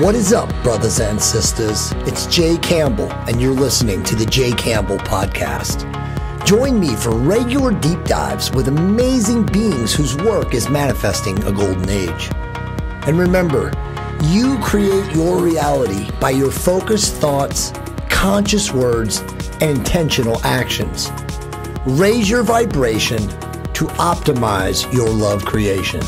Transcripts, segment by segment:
What is up, brothers and sisters? It's Jay Campbell, and you're listening to the Jay Campbell Podcast. Join me for regular deep dives with amazing beings whose work is manifesting a golden age. And remember, you create your reality by your focused thoughts, conscious words, and intentional actions. Raise your vibration to optimize your love creation.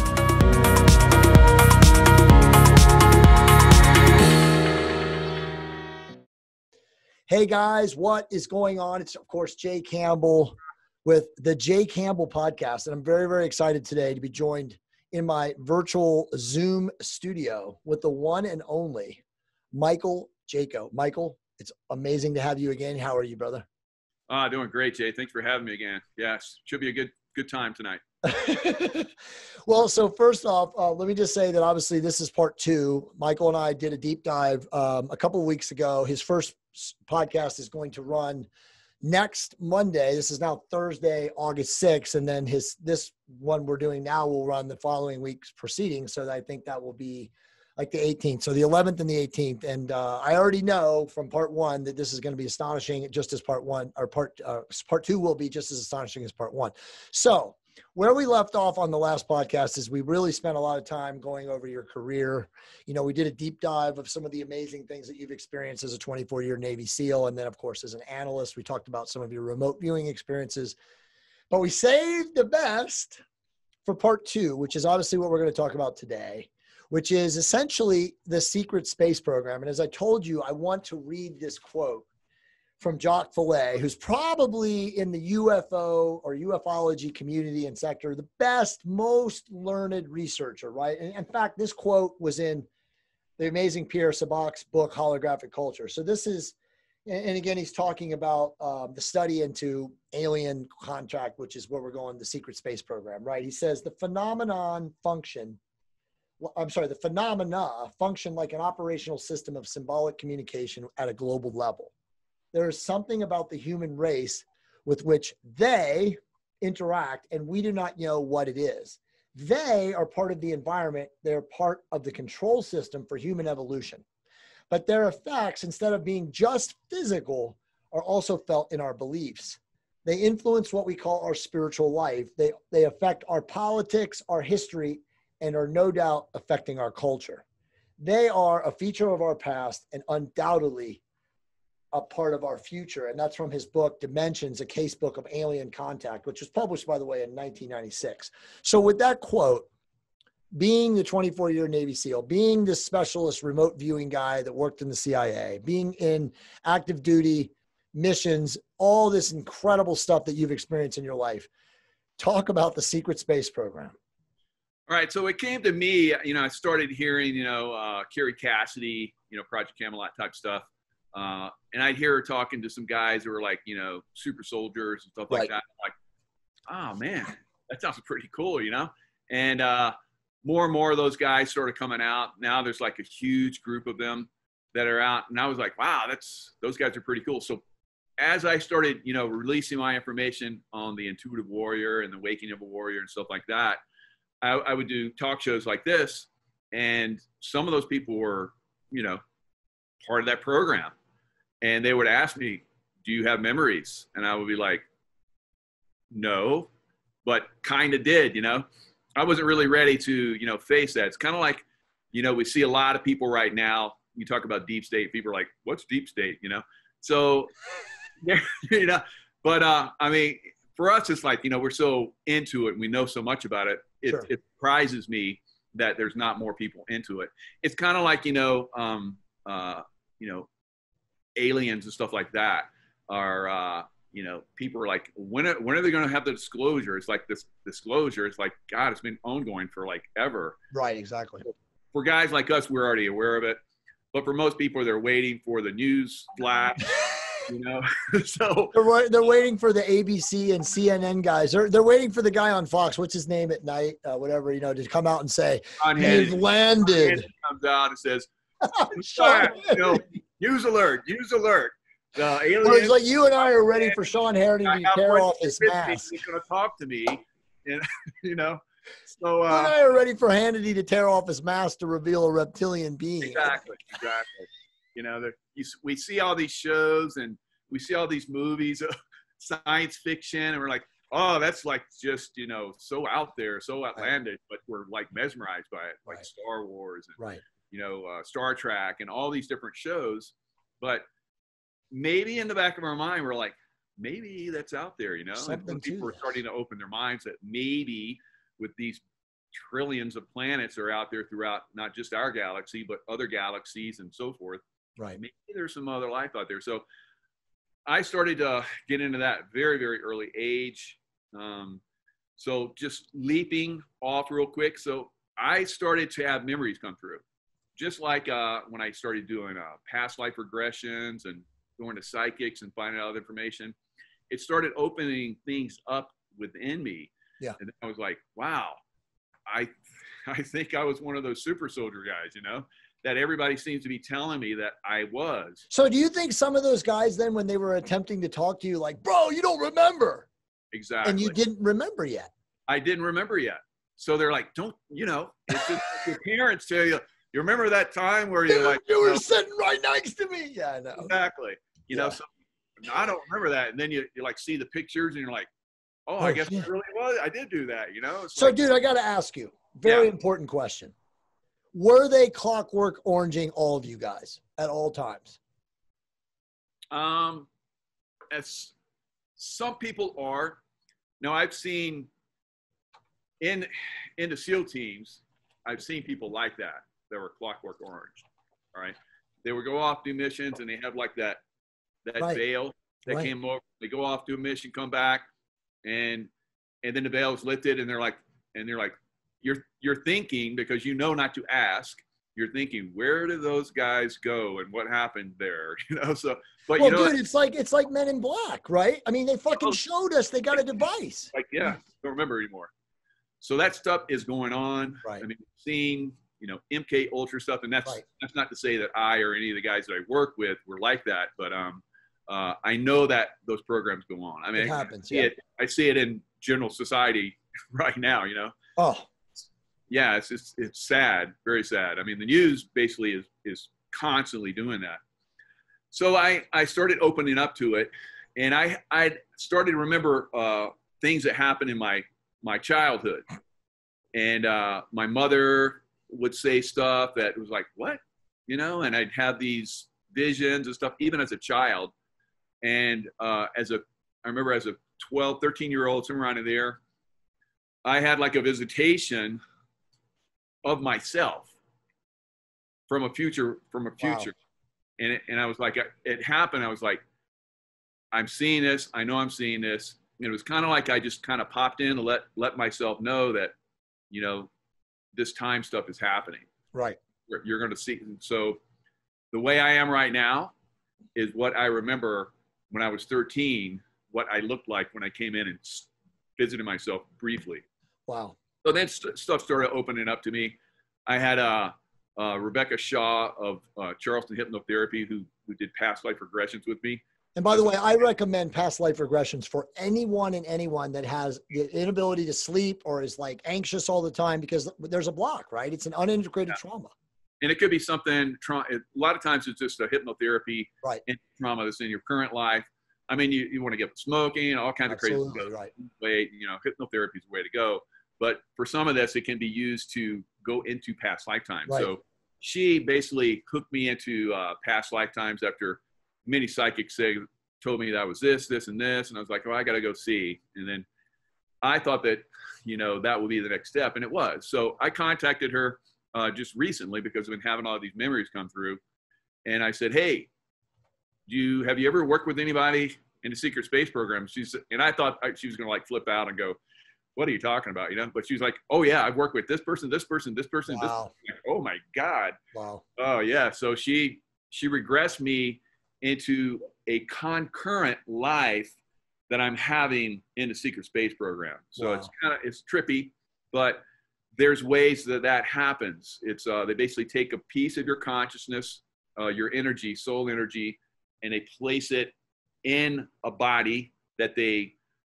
Hey guys, what is going on? It's of course Jay Campbell with the Jay Campbell podcast. And I'm very, very excited today to be joined in my virtual Zoom studio with the one and only Michael Jaco. Michael, it's amazing to have you again. How are you, brother? Ah, doing great, Jay. Thanks for having me again. Yes, should be a good good time tonight. well, so first off, uh, let me just say that obviously this is part two. Michael and I did a deep dive um, a couple of weeks ago. His first podcast is going to run next Monday. This is now Thursday, August 6th, and then his this one we're doing now will run the following week's proceedings. So I think that will be like the 18th. So the 11th and the 18th. And uh, I already know from part one that this is going to be astonishing, just as part one or part uh, part two will be just as astonishing as part one. So where we left off on the last podcast is we really spent a lot of time going over your career. You know, we did a deep dive of some of the amazing things that you've experienced as a 24 year Navy SEAL. And then, of course, as an analyst, we talked about some of your remote viewing experiences. But we saved the best for part two, which is obviously what we're going to talk about today which is essentially the secret space program. And as I told you, I want to read this quote from Jacques Vallée, who's probably in the UFO or ufology community and sector, the best, most learned researcher, right? And in fact, this quote was in the amazing Pierre Sabak's book, Holographic Culture. So this is, and again, he's talking about um, the study into alien contact, which is where we're going, the secret space program, right? He says the phenomenon function I'm sorry, the phenomena function like an operational system of symbolic communication at a global level. There is something about the human race with which they interact, and we do not know what it is. They are part of the environment, they're part of the control system for human evolution. But their effects, instead of being just physical, are also felt in our beliefs. They influence what we call our spiritual life. They, they affect our politics, our history, and are no doubt affecting our culture. They are a feature of our past and undoubtedly a part of our future. And that's from his book, Dimensions, a case book of alien contact, which was published, by the way, in 1996. So, with that quote, being the 24 year Navy SEAL, being the specialist remote viewing guy that worked in the CIA, being in active duty missions, all this incredible stuff that you've experienced in your life, talk about the secret space program. All right, so it came to me, you know, I started hearing, you know, uh, Kerry Cassidy, you know, Project Camelot type stuff. Uh, and I'd hear her talking to some guys who were like, you know, super soldiers and stuff right. like that. I'm like, oh man, that sounds pretty cool, you know? And uh, more and more of those guys started coming out. Now there's like a huge group of them that are out. And I was like, wow, that's, those guys are pretty cool. So as I started, you know, releasing my information on the intuitive warrior and the waking of a warrior and stuff like that, I, I would do talk shows like this, and some of those people were, you know, part of that program, and they would ask me, "Do you have memories?" And I would be like, "No," but kind of did, you know. I wasn't really ready to, you know, face that. It's kind of like, you know, we see a lot of people right now. You talk about deep state, people are like, "What's deep state?" You know. So, you know, but uh, I mean, for us, it's like you know we're so into it and we know so much about it. It, sure. it surprises me that there's not more people into it. It's kind of like you know, um, uh, you know, aliens and stuff like that are. Uh, you know, people are like, when are, when are they going to have the disclosure? It's like this disclosure. It's like, God, it's been ongoing for like ever. Right. Exactly. For guys like us, we're already aware of it. But for most people, they're waiting for the news flash you know. so they're, they're waiting for the ABC and CNN guys. They're they're waiting for the guy on Fox. What's his name at night? Uh, whatever you know, to come out and say they've landed. Comes out and says, Sean, you know, "News alert! News alert!" The aliens, well, it's like you and I are ready for Sean Hannity to tear off his mask. He's going to talk to me, and you know. So You uh, and I are ready for Hannity to tear off his mask to reveal a reptilian being. exactly, exactly. You know, you, we see all these shows and we see all these movies of science fiction, and we're like, oh, that's like just you know so out there, so outlandish, but we're like mesmerized by it, like Right. Star Wars and Right. You know uh, Star Trek and all these different shows. But maybe in the back of our mind, we're like, maybe that's out there, you know. Something people are starting to open their minds that maybe with these trillions of planets are out there throughout not just our galaxy but other galaxies and so forth Right. maybe there's some other life out there so i started to get into that very very early age um, so just leaping off real quick so i started to have memories come through just like uh, when i started doing uh, past life regressions and going to psychics and finding out information it started opening things up within me Yeah. and i was like wow i i think i was one of those super soldier guys you know that everybody seems to be telling me that I was. So do you think some of those guys then when they were attempting to talk to you like, bro, you don't remember? Exactly. And you didn't remember yet. I didn't remember yet. So they're like, don't, you know, it's just like your parents tell you, you remember that time where you're like, you were know, sitting right next to me. Yeah, I know. exactly. You know, Yeah. so I don't remember that. And then you, you like see the pictures and you're like, oh, Oh, I guess yeah. it really was. I did do that, you know? It's So like, dude, I gotta ask you, very Yeah. important question. Were they clockwork oranging all of you guys at all times? Um, as some people are. Now I've seen in in the SEAL teams, I've seen people like that that were clockwork orange. All right, they would go off do missions and they have like that that Right. veil that Right. came over. They go off do a mission, come back, and and then the veil is lifted, and they're like and they're like you're you're thinking because you know not to ask. You're thinking, where did those guys go and what happened there? You know, so but well, you know, dude, it's like it's like Men in Black, right? I mean, they fucking showed us they got a device. like yeah don't remember anymore so that stuff is going on Right. i mean seeing you know mk ultra stuff and that's Right. that's not to say that i or any of the guys that i work with were like that but um uh, i know that those programs go on. I mean It I- happens, I see yeah. it i see it in general society right now you know? Oh, yeah it's it's, it's sad very sad. I mean the news basically is is constantly doing that. So i i started opening up to it and i i started to remember uh things that happened in my my childhood. And uh my mother would say stuff that was like what? You know and i'd have these visions and stuff even as a child. And uh as a i remember as a 12 13 year old somewhere around in there i had like a visitation of myself from a future from a Wow. future. And it, and i was like it happened. I was like i'm seeing this. I know i'm seeing this. And it was kind of like i just kind of popped in to let let myself know that you know this time stuff is happening right. you're, going to see so the way i am right now is what i remember when i was 13 what i looked like when i came in and visited myself briefly Wow. so then st- stuff started opening up to me. I had uh, uh, Rebecca Shaw of uh, Charleston Hypnotherapy who who did past life regressions with me. And by the way, I recommend past life regressions for anyone and anyone that has the inability to sleep or is like anxious all the time because there's a block, right? It's an unintegrated trauma. And it could be something. Tra- a lot of times it's just a hypnotherapy Right. trauma that's in your current life. I mean, you, you want to give up smoking, all kinds of crazy Absolutely stuff. right. way, you know, hypnotherapy is the way to go. But for some of this, it can be used to go into past lifetimes. Right. So she basically hooked me into uh, past lifetimes after many psychics say, told me that was this, this, and this. And I was like, oh, I got to go see. And then I thought that, you know, that would be the next step. And it was. So I contacted her uh, just recently because I've been having all these memories come through. And I said, hey, do you, have you ever worked with anybody in the secret space program? She's, and I thought she was going to like flip out and go, what are you talking about? You know, but she was like, oh yeah, I've worked with this person, this person, this person, this. Wow. Like, oh my God. Wow. Oh yeah. So she, she regressed me into a concurrent life that I'm having in the secret space program. So it's kind of, it's trippy, but there's ways that that happens. It's, uh, they basically take a piece of your consciousness, uh, your energy, soul energy, and they place it in a body that they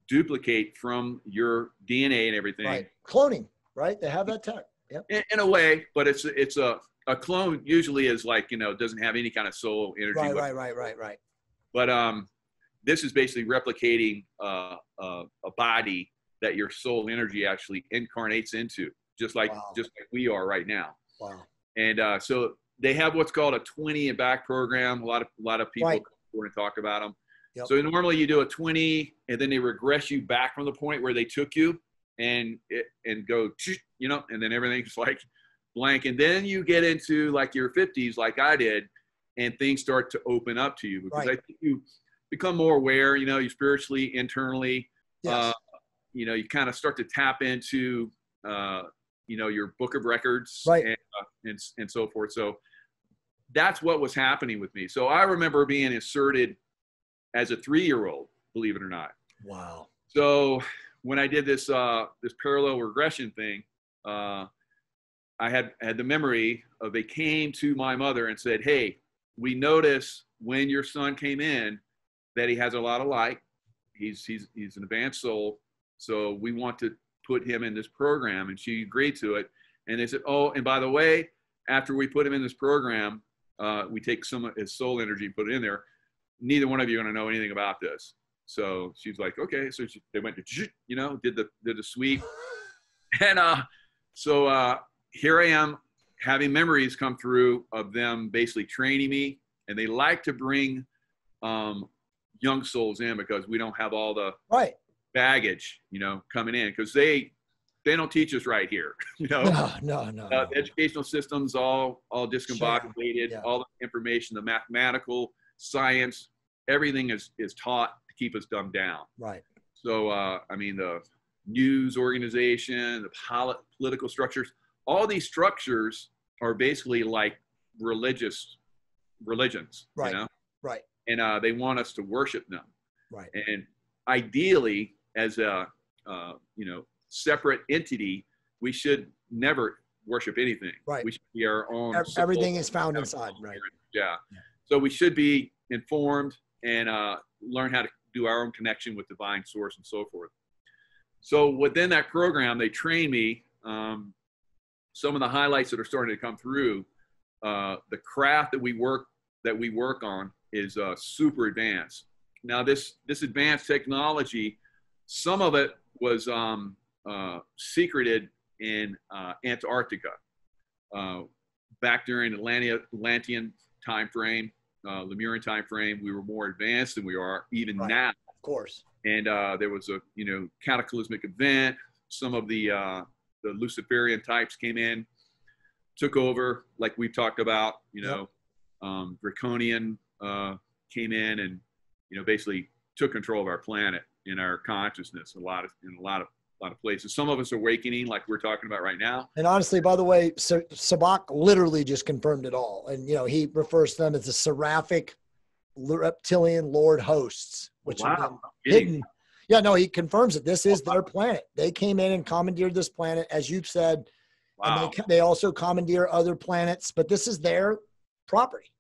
duplicate from your DNA and everything. Right. Cloning. right? They have that tech. Yep. In, in a way, but it's it's a a clone usually is like you know doesn't have any kind of soul energy. Right, right, right, right, right. But um, this is basically replicating uh, uh, a body that your soul energy actually incarnates into, just like Wow. just like we are right now. Wow. And uh, so they have what's called a 20 and back program. A lot of a lot of people Right. want to talk about them. Yep. So normally you do a 20, and then they regress you back from the point where they took you, and it, and go, you know, and then everything's like blank, and then you get into like your 50s, like I did, and things start to open up to you because Right. I think you become more aware. You know, you spiritually, internally, Yes. uh, you know, you kind of start to tap into, uh, you know, your book of records Right. and, uh, and, and so forth. So that's what was happening with me. So I remember being inserted as a three-year-old, believe it or not. wow. So when I did this, uh, this parallel regression thing, uh, I had, had the memory of they came to my mother and said, Hey, we notice when your son came in that he has a lot of light. He's, he's, he's an advanced soul. So we want to put him in this program. And she agreed to it. And they said, Oh, and by the way, after we put him in this program, uh, we take some of his soul energy, put it in there. Neither one of you are going to know anything about this. So she's like, okay. So she, they went to, you know, did the, did the sweep. And uh, so uh, here I am having memories come through of them basically training me. And they like to bring um, young souls in because we don't have all the Right. baggage, you know, coming in because they, they don't teach us right here, you know. No, no, no. Uh, the educational systems all all discombobulated. Yeah. All the information, the mathematical science, everything is is taught to keep us dumbed down. Right. So uh, I mean, the news organization, the poli- political structures, all these structures are basically like religious religions, Right. you know, Right. and uh, they want us to worship them. Right. And ideally, as a uh, you know separate entity, we should never worship anything. Right. We should be our own. Ev- Everything is found inside. Right. Yeah. Yeah. So we should be informed and uh, learn how to do our own connection with divine source and so forth. So within that program, they train me. Um, some of the highlights that are starting to come through, uh, the craft that we work that we work on is uh, super advanced. Now this this advanced technology, some of it was um, uh, secreted in uh, Antarctica uh, back during Atlantia, Atlantean time frame, uh, Lemurian time frame. We were more advanced than we are even Right. now Of course. and uh, there was a you know cataclysmic event. Some of the uh, the Luciferian types came in, took over, like we've talked about. You know, um, Draconian uh, came in and you know basically took control of our planet in our consciousness. A lot of in a lot of a lot of places. Some of us are awakening, like we're talking about right now. And honestly, by the way, Sa- Sabak literally just confirmed it all. And, you know, he refers to them as the seraphic reptilian lord hosts, which been Kidding. hidden. Yeah, no, he confirms it. This is their planet. They came in and commandeered this planet, as you've said, Wow. and they, they also commandeer other planets, but this is their property.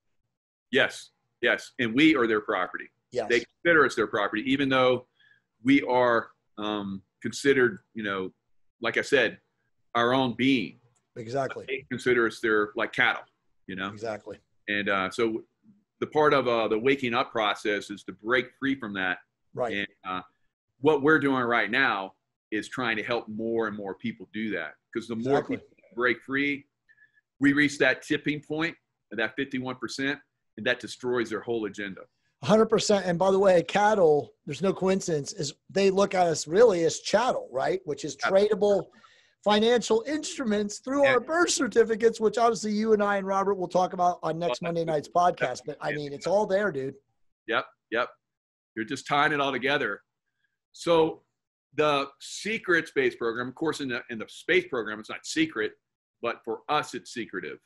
Yes, yes, and we are their property. Yes. they consider us their property, even though we are um, considered, you know, like I said, our own being. exactly. They consider us their like cattle, you know. Exactly. And uh, so the part of uh, the waking up process is to break free from that. Right. And uh, what we're doing right now is trying to help more and more people do that because the more Exactly. people break free, we reach that tipping point, that 51%, and that destroys their whole agenda. 100%. And by the way, cattle, there's no coincidence, is they look at us really as chattel, right? Which is tradable financial instruments through our birth certificates, which obviously you and I and Robert will talk about on next Monday night's podcast. But I mean, it's all there, dude. Yep, yep. You're just tying it all together. So the secret space program, of course, in the in the space program, it's not secret, but for us, it's secretive.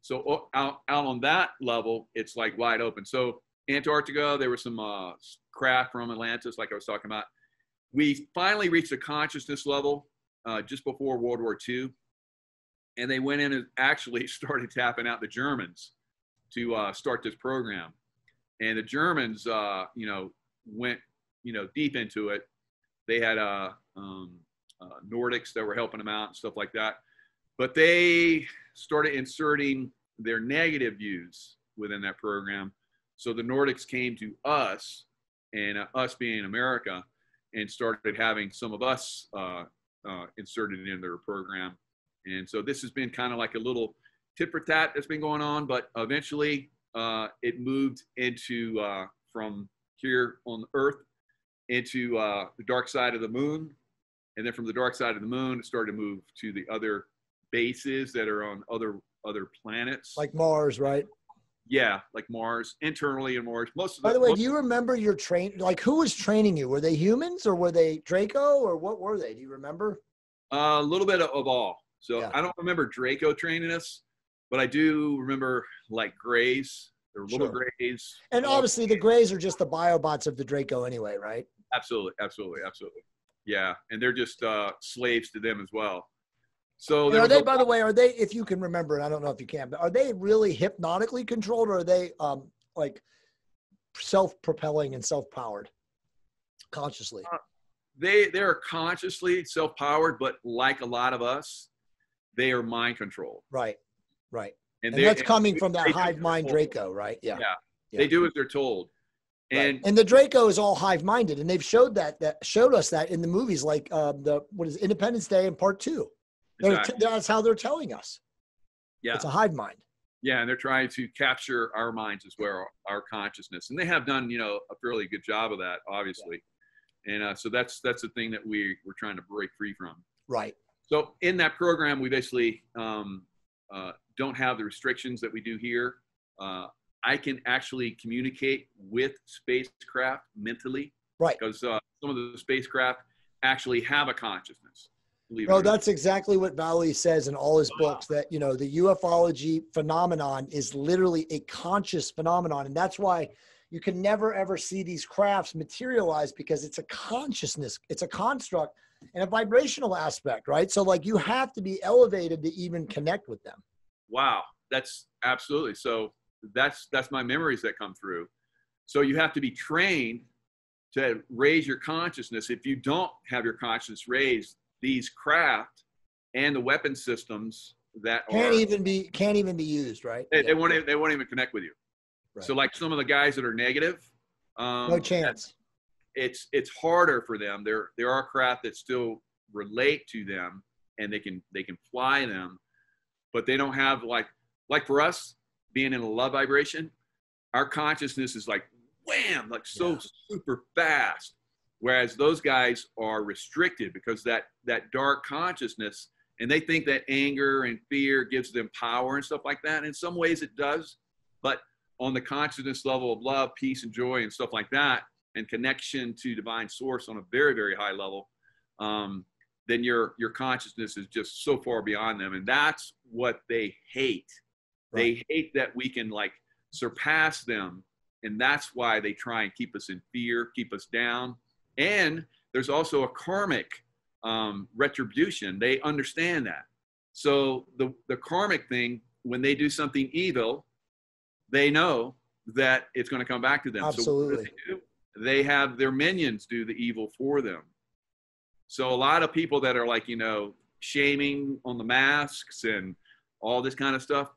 So out out on that level, it's like wide open. So Antarctica, there was some uh, craft from Atlantis, like I was talking about. We finally reached a consciousness level uh, just before World War II, and they went in and actually started tapping out the Germans to uh, start this program and the Germans, uh, you know, went, you know, deep into it. They had uh, um, uh, Nordics that were helping them out and stuff like that. But they started inserting their negative views within that program. So the Nordics came to us, and uh, us being America, and started having some of us uh, uh, inserted in their program. And so this has been kind of like a little tit for tat that's been going on, but eventually uh, it moved into uh, from here on Earth into uh, the dark side of the moon. And then from the dark side of the moon, it started to move to the other bases that are on other other planets. Like Mars, right? Yeah, like Mars, internally in Mars. Most of By the way, do you remember your train? Like, who was training you? Were they humans or were they Draco or what were they? Do you remember? Uh, a little bit of, of all. So Yeah. I don't remember Draco training us, but I do remember like Greys. They're little Sure. Greys. And Uh, obviously, the Greys are just the biobots of the Draco, anyway, right? Absolutely, absolutely, absolutely. Yeah, and they're just uh, slaves to them as well. So And are they, a- by the way, are they? If you can remember, and I don't know if you can, but are they really hypnotically controlled, or are they um like self-propelling and self-powered, consciously? they they are consciously self-powered, but like a lot of us, they are mind controlled. Right, right. And, And they, that's coming from that hive mind. Draco, right? Yeah. Yeah. Yeah. They do as they're told. Right. And and the Draco is all hive minded, and they've showed that that showed us that in the movies, like um, the what is Independence Day and Part Two. They're Exactly. t- that's how they're telling us. yeah, It's a hive mind. yeah, and they're trying to capture our minds as well, our consciousness, and they have done, you know, a fairly good job of that, obviously. And uh, so that's that's the thing that we we're trying to break free from. Right. So in that program, we basically um, uh, don't have the restrictions that we do here. Uh, I can actually communicate with spacecraft mentally Right. because uh, some of the spacecraft actually have a consciousness. No, that's exactly what Vallée says in all his books that, you know, the ufology phenomenon is literally a conscious phenomenon. And that's why you can never ever see these crafts materialize because it's a consciousness, it's a construct and a vibrational aspect, right? So, like, you have to be elevated to even connect with them. wow that's absolutely so that's that's my memories that come through so you have to be trained to raise your consciousness if you don't have your consciousness raised these craft and the weapon systems that Can't are even be, can't even be used, right? they, Yeah. they won't even, they won't even connect with you Right. so like some of the guys that are negative um, no chance. it's it's harder for them there there are craft that still relate to them and they can they can fly them but they don't have like like for us being in a love vibration our consciousness is like wham like so Yeah. super fast. Whereas those guys are restricted because that that dark consciousness and they think that anger and fear gives them power and stuff like that. In some ways it does but on the consciousness level of love peace and joy and stuff like that and connection to divine source on a very very high level um, then your your consciousness is just so far beyond them. And that's what they hate they hate that we can like surpass them and that's why they try and keep us in fear keep us down. And there's also a karmic um, retribution. They understand that. So the the karmic thing when they do something evil they know that it's going to come back to them. So what do Absolutely. they do? they have their minions do the evil for them. So a lot of people that are like you know shaming on the masks and all this kind of stuff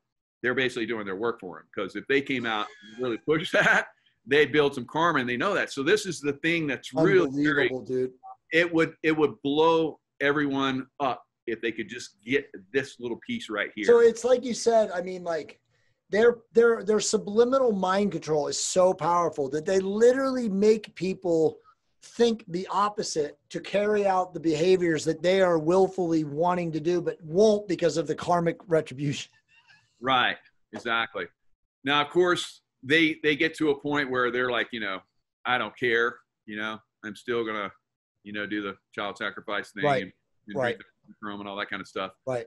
they're basically doing their work for them because if they came out and really push that they'd build some karma and they know that so this is the thing that's really Unbelievable, dude. it would it would blow everyone up if they could just get this little piece right here So it's like you said. I mean, like their their their subliminal mind control is so powerful that they literally make people think the opposite to carry out the behaviors that they are willfully wanting to do, but won't because of the karmic retribution. Right. Exactly. Now, of course, they they get to a point where they're like, you know, I don't care. You know, I'm still gonna, you know, do the child sacrifice thing Right. and, and Right. drink the chrome and all that kind of stuff. Right.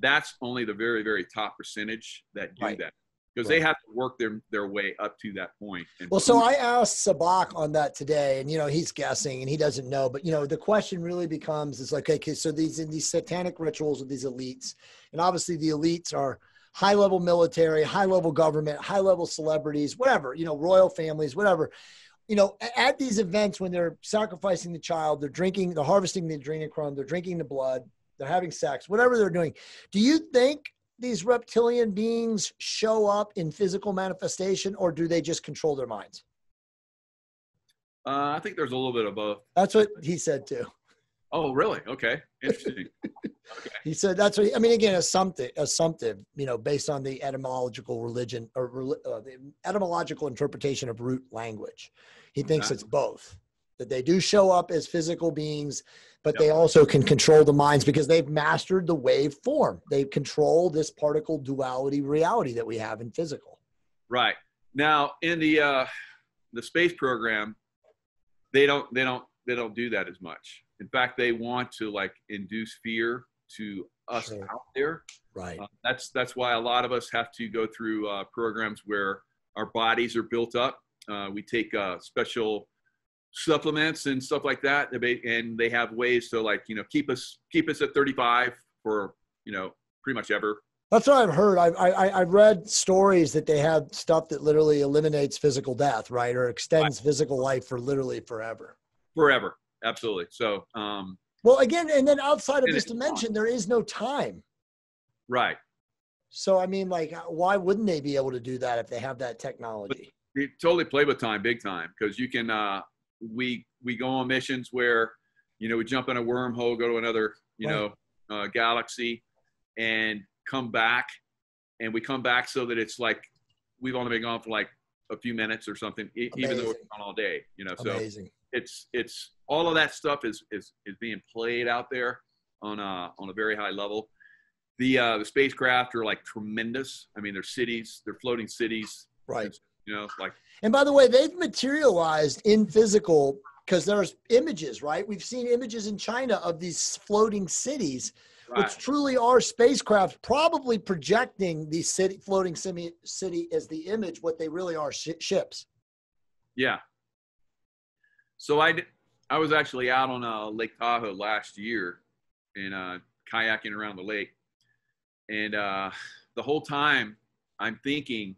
That's only the very very top percentage that do Right. that because Right. they have to work their their way up to that point. And Well, so I asked Sabak on that today, and you know he's guessing and he doesn't know. But you know the question really becomes: is like, okay, so these in these satanic rituals with these elites, and obviously the elites are high level military, high level government, high level celebrities, whatever, you know, royal families, whatever. you know, at these events when they're sacrificing the child, they're drinking, they're harvesting the adrenochrome, they're drinking the blood, they're having sex, whatever they're doing. Do you think these reptilian beings show up in physical manifestation or do they just control their minds? Uh, I think there's a little bit of both. That's what he said too. Oh, really? Okay. Interesting. okay. He said that's what he, I mean. Again, assumptive, assumptive, you know, based on the etymological religion or uh, the etymological interpretation of root language. He thinks it's both that they do show up as physical beings, but yep. they also can control the minds because they've mastered the wave form. They control this particle duality reality that we have in physical. Right now, in the uh, the space program, they don't they don't they don't do that as much. In fact, they want to like induce fear to us sure. out there. Right. Uh, that's that's why a lot of us have to go through uh, programs where our bodies are built up. Uh, we take uh, special supplements and stuff like that, and they have ways to like you know keep us keep us at 35 for you know pretty much ever. That's what I've heard. I've, I, I've read stories that they have stuff that literally eliminates physical death, right? Or extends right. physical life for literally forever. Forever. Absolutely. So, um, well, again, and then outside of this dimension, there is no time. Right. So, I mean, like, why wouldn't they be able to do that if they have that technology? But you totally play with time, big time, because you can. Uh, we we go on missions where, you know, we jump in a wormhole, go to another, you right. know, uh, galaxy, and come back, and we come back so that it's like we've only been gone for like a few minutes or something, Amazing. even though we're gone all day. You know, so Amazing. It's it's all of that stuff is is is being played out there on a on a very high level. The uh, the spacecraft are like tremendous. I mean, they're cities, they're floating cities. Right. You know, like. And by the way, they've materialized in physical because there's images, right? We've seen images in China of these floating cities, right. which truly are spacecraft, probably projecting the city, floating city as the image. What they really are, sh- ships. Yeah. So I I was actually out on uh, Lake Tahoe last year and uh, kayaking around the lake. And uh, the whole time I'm thinking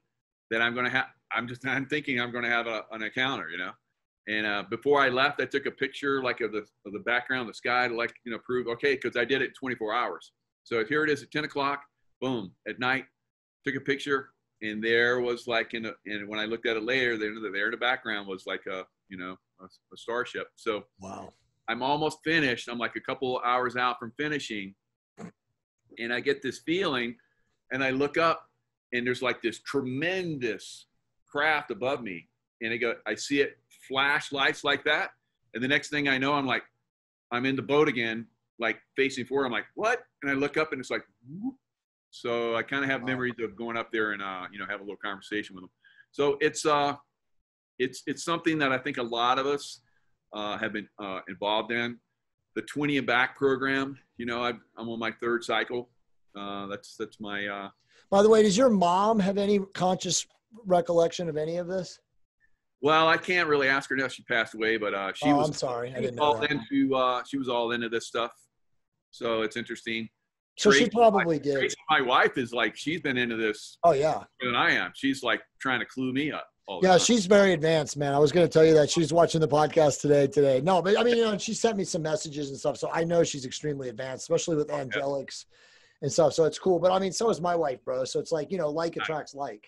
that I'm going to have, I'm just, I'm thinking I'm going to have a, an encounter, you know? And uh, before I left, I took a picture like of the, of the background, the sky to like, you know, prove, okay, cause I did it 24 hours. So here it is at 10 o'clock, boom, at night, took a picture and there was like in a, and when I looked at it later, there, there in the background was like a, you know, a, a starship. So wow, I'm almost finished. I'm like a couple hours out from finishing, and I get this feeling, and I look up, and there's like this tremendous craft above me, and I go, I see it flash lights like that, and the next thing I know, I'm like, I'm in the boat again, like facing forward. I'm like, what? And I look up, and it's like, whoop. so I kind of have wow. memories of going up there and uh, you know have a little conversation with them. So it's uh it's it's something that I think a lot of us uh, have been uh, involved in. The 20 and back program, you know, i am on my third cycle. Uh, that's that's my. Uh, By the way, does your mom have any conscious recollection of any of this? Well, I can't really ask her now. She passed away, but uh, she oh, was. I'm sorry, I didn't know all that. into. Uh, she was all into this stuff, so it's interesting. So Tracy, she probably my, did. Tracy, my wife is like she's been into this. Oh yeah. Than I am. She's like trying to clue me up yeah, she's very advanced, man. I was going to tell you that she's watching the podcast today. Today, no, but I mean, you know, she sent me some messages and stuff, so I know she's extremely advanced, especially with angelics and stuff. So it's cool. But I mean, so is my wife, bro. So it's like you know, like attracts like.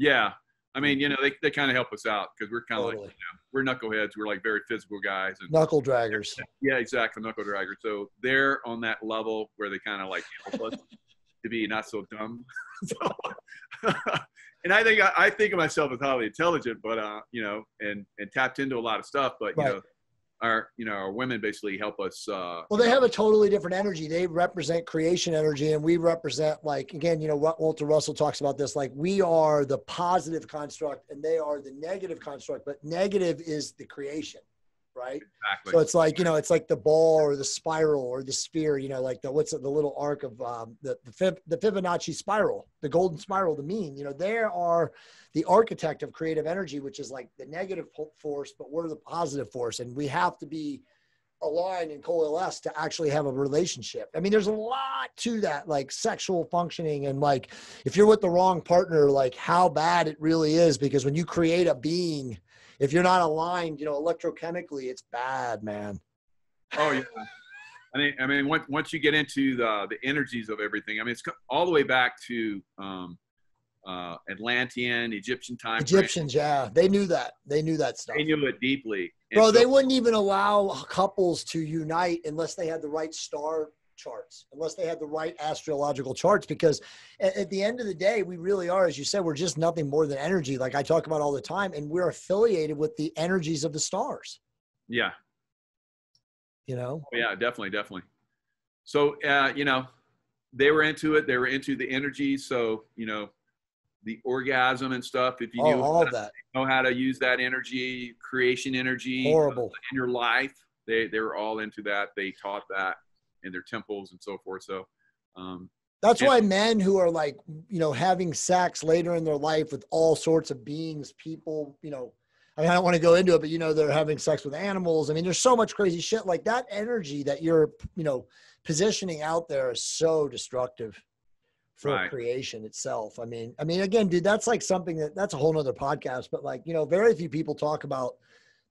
Yeah, I mean, you know, they, they kind of help us out because we're kind of totally. like, you know, we're knuckleheads. We're like very physical guys. And, knuckle draggers. Yeah, exactly, knuckle draggers. So they're on that level where they kind of like help us to be not so dumb. so, and I think I, think of myself as highly intelligent, but uh, you know, and and tapped into a lot of stuff. But you know, our you know our women basically help us. Uh, well, they have a totally different energy. They represent creation energy, and we represent like again, you know, Walter Russell talks about this. Like we are the positive construct, and they are the negative construct. But negative is the creation right? Exactly. So it's like you know, it's like the ball or the spiral or the sphere. You know, like the what's the little arc of um, the the, the Fibonacci spiral, the golden spiral, the mean. You know, there are the architect of creative energy, which is like the negative force, but we're the positive force, and we have to be aligned and coalesce to actually have a relationship. I mean, there's a lot to that, like sexual functioning and like if you're with the wrong partner, like how bad it really is. Because when you create a being if you're not aligned, you know, electrochemically, it's bad, man. Oh yeah. I mean, I mean, once once you get into the the energies of everything, I mean, it's all the way back to um, uh, Atlantean, Egyptian time. Egyptians, frame. yeah, they knew that. They knew that stuff. They knew it deeply. And Bro, so, they wouldn't even allow couples to unite unless they had the right star charts, unless they had the right astrological charts. Because at, at, the end of the day, we really are, as you said, we're just nothing more than energy, like I talk about all the time, and we're affiliated with the energies of the stars. Yeah, you know? Oh, yeah, definitely, definitely. So, uh, you know, they were into it. They were into the energy. So, you know, the orgasm and stuff. If you oh, all of that. know how to use that energy, creation energy, horrible in your life, they they were all into that. They taught that in their temples and so forth. So, um, that's why men who are like, you know, having sex later in their life with all sorts of beings, people, you know, I mean, I don't want to go into it, but you know, they're having sex with animals. I mean, there's so much crazy shit like that energy that you're, you know, positioning out there is so destructive for right. creation itself. I mean, I mean, again, dude, that's like something that that's a whole nother podcast, but like, you know, very few people talk about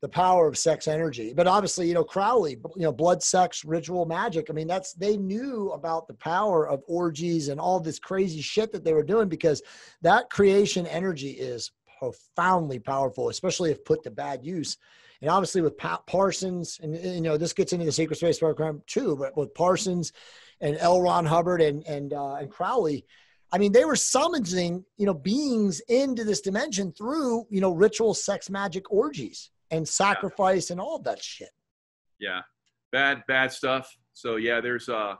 the power of sex energy, but obviously, you know, Crowley, you know, blood, sex, ritual magic. I mean, that's, they knew about the power of orgies and all this crazy shit that they were doing because that creation energy is profoundly powerful, especially if put to bad use. And obviously with Pat Parsons, and you know this gets into the secret space program too, but with Parsons and L. Ron Hubbard and and uh, and Crowley, I mean they were summoning you know beings into this dimension through you know ritual sex magic orgies and sacrifice yeah. and all that shit. Yeah, bad bad stuff. So yeah, there's a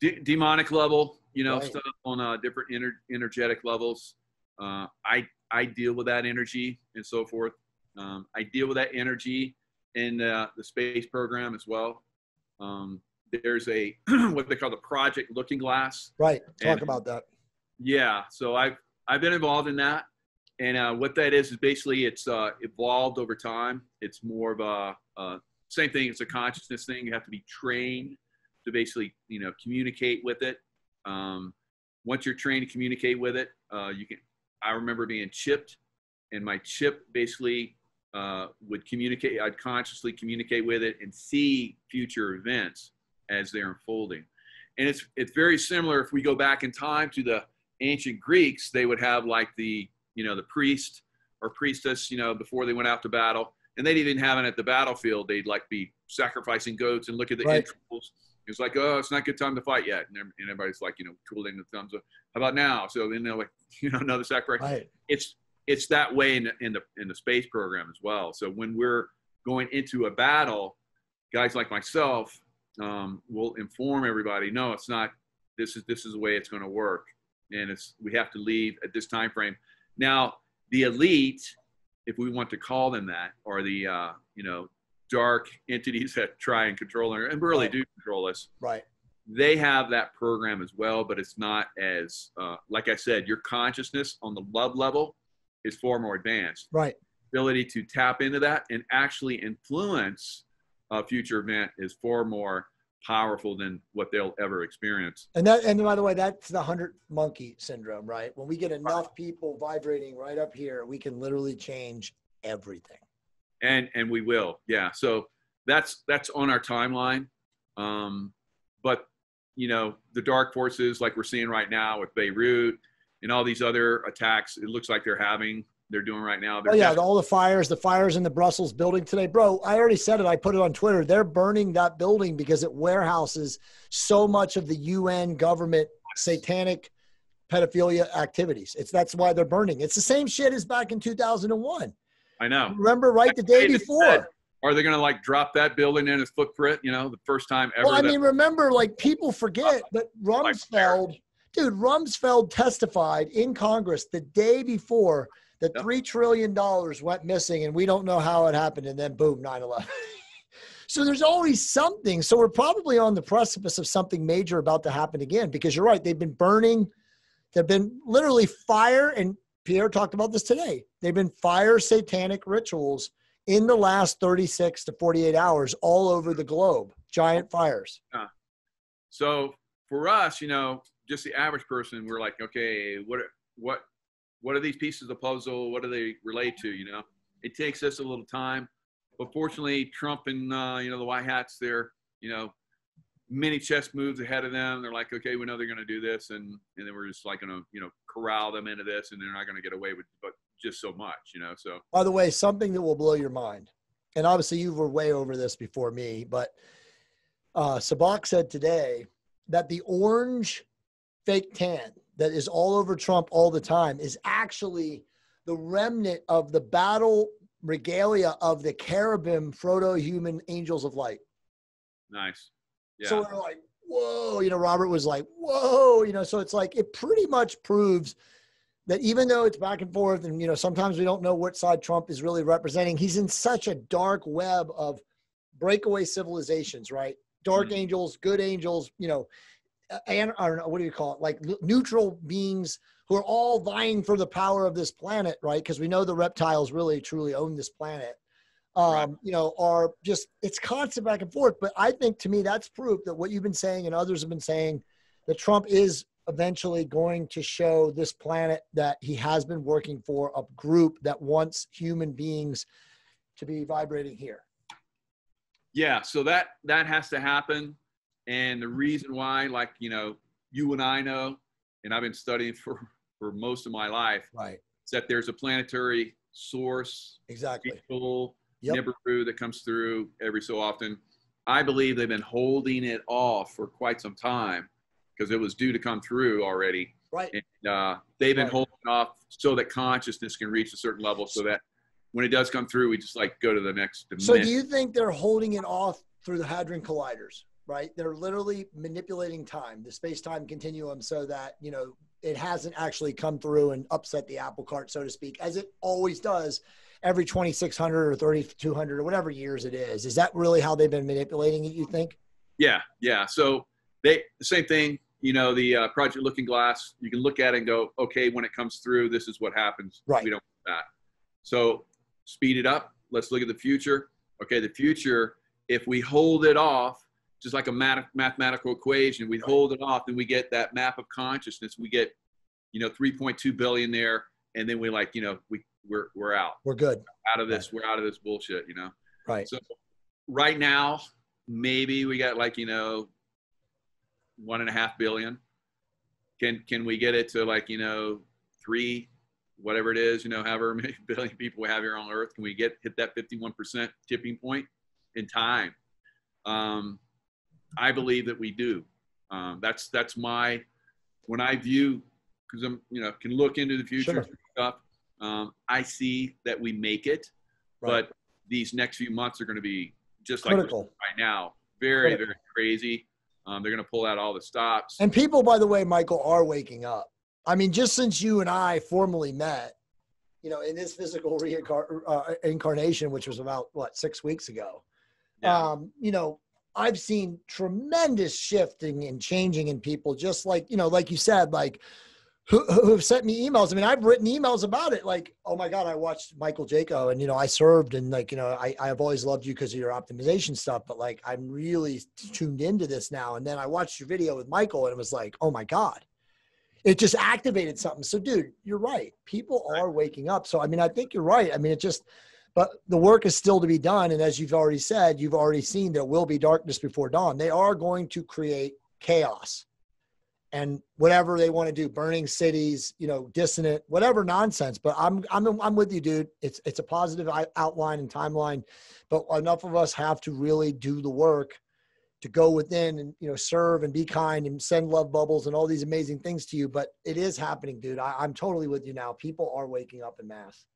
de- demonic level, you know, right. stuff on uh, different ener- energetic levels. Uh, I I deal with that energy and so forth. Um, I deal with that energy in uh, the space program as well. Um, there's a what they call the project Looking Glass. Right. Talk and, about that. Yeah. So I've I've been involved in that, and uh, what that is is basically it's uh, evolved over time. It's more of a, a same thing. It's a consciousness thing. You have to be trained to basically you know communicate with it. Um, once you're trained to communicate with it, uh, you can I remember being chipped, and my chip basically uh, would communicate. I'd consciously communicate with it and see future events as they're unfolding. And it's it's very similar if we go back in time to the ancient Greeks. They would have like the you know the priest or priestess you know before they went out to battle, and they'd even have it at the battlefield. They'd like be sacrificing goats and look at the right. intervals. It's like, oh, it's not a good time to fight yet, and, everybody's like, you know, tooling the thumbs. Up. How about now? So then they're like, you know, another sacrifice. Right. It's it's that way in the, in the in the space program as well. So when we're going into a battle, guys like myself um, will inform everybody. No, it's not. This is this is the way it's going to work, and it's we have to leave at this time frame. Now the elite, if we want to call them that, are the uh, you know dark entities that try and control and really right. do control us. Right they have that program as well, but it's not as, uh, like I said, your consciousness on the love level is far more advanced. Right. Ability to tap into that and actually influence a future event is far more powerful than what they'll ever experience. And that, and by the way, that's the hundred monkey syndrome, right? When we get enough people vibrating right up here, we can literally change everything. And and we will, yeah. So that's that's on our timeline. Um, but you know, the dark forces like we're seeing right now with Beirut and all these other attacks, it looks like they're having, they're doing right now. Oh, they're oh, yeah, all the fires, the fires in the Brussels building today. Bro, I already said it. I put it on Twitter. They're burning that building because it warehouses so much of the UN government satanic pedophilia activities. It's that's why they're burning. It's the same shit as back in 2001. I know. Remember right the day before. Are they going to like drop that building in its footprint? You know, the first time ever. Well, I mean, remember, like people forget, uh, but Rumsfeld, dude, Rumsfeld testified in Congress the day before that yep. three trillion dollars went missing, and we don't know how it happened, and then boom, 9-11. so there's always something. So we're probably on the precipice of something major about to happen again, because you're right. They've been burning. They've been literally fire, and Pierre talked about this today. They've been fire satanic rituals in the last 36 to 48 hours all over the globe giant fires yeah. so for us you know just the average person we're like okay what what what are these pieces of puzzle what do they relate to you know It takes us a little time, but fortunately, Trump and uh, you know the white hats, they're you know many chess moves ahead of them. They're like, okay, we know they're going to do this, and and then we're just like going to you know corral them into this, and they're not going to get away with but just so much, you know. So by the way, something that will blow your mind, and obviously you were way over this before me, but uh, Sabak said today that the orange fake tan that is all over Trump all the time is actually the remnant of the battle regalia of the cherubim, Frodo, human angels of light. Nice. Yeah. So we're like, whoa, you know, Robert was like, whoa, you know, so it's like, it pretty much proves that even though it's back and forth and, you know, sometimes we don't know what side Trump is really representing, he's in such a dark web of breakaway civilizations, right? Dark mm-hmm. angels, good angels, you know, and I don't know, what do you call it? Like neutral beings who are all vying for the power of this planet, right? Because we know the reptiles really truly own this planet. Um, right. You know, are just it's constant back and forth. But I think to me that's proof that what you've been saying and others have been saying that Trump is eventually going to show this planet that he has been working for a group that wants human beings to be vibrating here. Yeah, so that that has to happen and the reason why, like, you know, you and I know, and I've been studying for, for most of my life, right. is that there's a planetary source, exactly, people, yep. Nibiru that comes through every so often. I believe they've been holding it off for quite some time because it was due to come through already. Right. And uh, they've been right. holding off so that consciousness can reach a certain level so that when it does come through, we just like go to the next dimension. So do you think they're holding it off through the Hadron Colliders? Right? They're literally manipulating time, the space time continuum, so that, you know, it hasn't actually come through and upset the apple cart, so to speak, as it always does every 2600 or 3200 or whatever years it is. Is that really how they've been manipulating it, you think? Yeah, yeah. So they, the same thing, you know, the uh, Project Looking Glass, you can look at it and go, okay, when it comes through, this is what happens. Right. We don't want that. So speed it up. Let's look at the future. Okay, the future, if we hold it off, just like a math- mathematical equation. We hold it off, and we get that map of consciousness. We get, you know, 3.2 billion there, and then we like, you know, we we're we're out. We're good. Out of this. Right. We're out of this bullshit. You know. Right. So right now, maybe we got like you know, one and a half billion. Can can we get it to like you know three, whatever it is, you know, however many billion people we have here on Earth? Can we get hit that 51% tipping point in time? Um, I believe that we do. Um, that's that's my when I view because I'm you know can look into the future sure. stuff. Um, I see that we make it, right. but these next few months are going to be just Critical. like right now, very Critical. very crazy. Um, they're going to pull out all the stops. And people, by the way, Michael, are waking up. I mean, just since you and I formally met, you know, in this physical reincarnation, uh, which was about what six weeks ago, yeah. um, you know, I've seen tremendous shifting and changing in people, just like, you know, like you said, like who, who have sent me emails. I mean, I've written emails about it. Like, oh my God, I watched Michael Jaco and, you know, I served and like, you know, I, I've always loved you because of your optimization stuff, but like, I'm really tuned into this now. And then I watched your video with Michael and it was like, oh my God, it just activated something. So dude, you're right. People are waking up. So, I mean, I think you're right. I mean, it just, but the work is still to be done. And as you've already said, you've already seen there will be darkness before dawn. They are going to create chaos and whatever they want to do, burning cities, you know, dissonant, whatever nonsense. But I'm I'm I'm with you, dude. It's it's a positive outline and timeline, but enough of us have to really do the work to go within and you know serve and be kind and send love bubbles and all these amazing things to you. But it is happening, dude. I, I'm totally with you now. People are waking up in mass.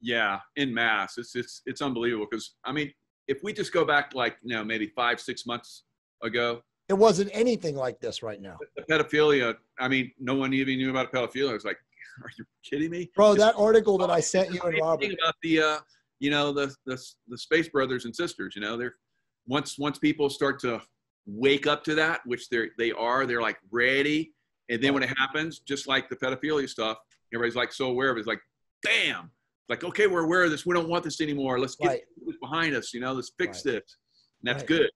Yeah, in mass, it's it's it's unbelievable. Because I mean, if we just go back like you know maybe five six months ago, it wasn't anything like this right now. The pedophilia. I mean, no one even knew about pedophilia. It was like, are you kidding me, bro? That article that I sent you and Robert about the uh, you know the the the space brothers and sisters. You know, they're once once people start to wake up to that, which they they are, they're like ready. And then when it happens, just like the pedophilia stuff, everybody's like so aware of it. It's like, bam, like, okay, we're aware of this. We don't want this anymore. Let's get right. this behind us. You know, let's fix right. this. And that's right. good.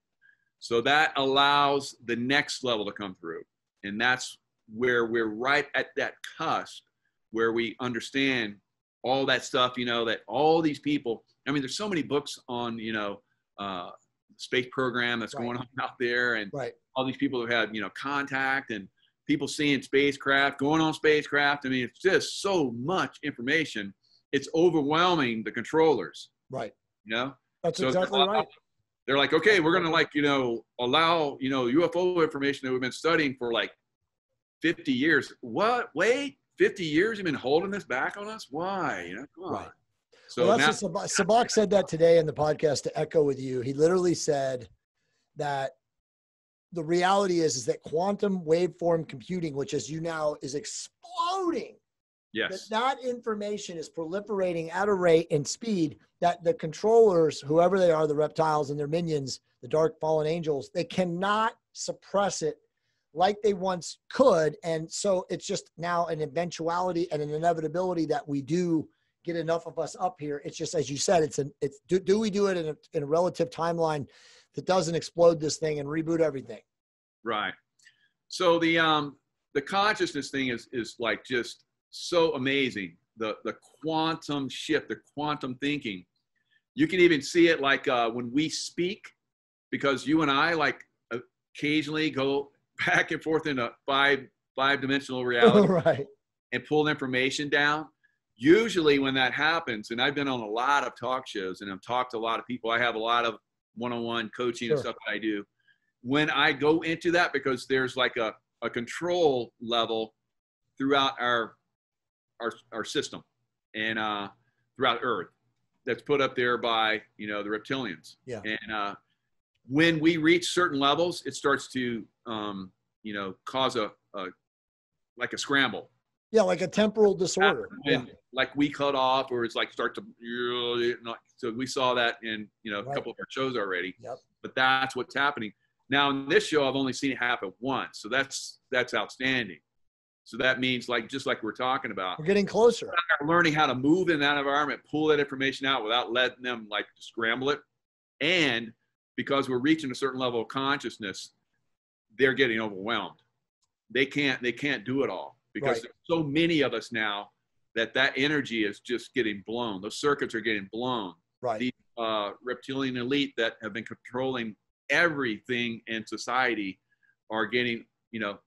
So that allows the next level to come through. And that's where we're right at that cusp where we understand all that stuff, you know, that all these people, I mean, there's so many books on, you know, uh, space program that's going on out there and Right. all these people who had, you know, contact and people seeing spacecraft, going on spacecraft. I mean, it's just so much information. It's overwhelming the controllers, Right. you know? That's So- exactly right. They're like, okay, we're going to like, you know, allow, you know, UFO information that we've been studying for like 50 years. What? Wait, 50 years you've been holding this back on us? Why? You know, come on. Right. So well, now, what Sabak, Sabak said that today in the podcast to echo with you. He literally said that the reality is is that quantum waveform computing, which as you now is exploding, yes, that information is proliferating at a rate and speed that the controllers, whoever they are, the reptiles and their minions, the dark fallen angels, they cannot suppress it like they once could. And so it's just now an eventuality and an inevitability that we do get enough of us up here. It's just as you said, it's an it's do, do we do it in a, in a relative timeline that doesn't explode this thing and reboot everything? right. So the um the consciousness thing is is like just so amazing. The the quantum shift, the quantum thinking. You can even see it like uh, when we speak, because you and I like occasionally go back and forth in a five five dimensional reality. right. and pull information down. Usually, when that happens, and I've been on a lot of talk shows and I've talked to a lot of people, I have a lot of one on one coaching and stuff that I do. When I go into that, because there's like a, a control level throughout our, our, our system and uh, throughout Earth that's put up there by, you know, the reptilians. Yeah. And uh, when we reach certain levels, it starts to, um, you know, cause a, a like a scramble Yeah, like a temporal disorder. Yeah. like we cut off or it's like start to so we saw that in you know a Right. couple of our shows already Yep. but that's what's happening now in this show i've only seen it happen once so that's that's outstanding so that means like just like we're talking about We're getting closer. learning how to move in that environment pull that information out without letting them like scramble it and because we're reaching a certain level of consciousness they're getting overwhelmed they can't they can't do it all because Right. there's so many of us now that that energy is just getting blown those circuits are getting blown Right. the uh, reptilian elite that have been controlling everything in society are getting you know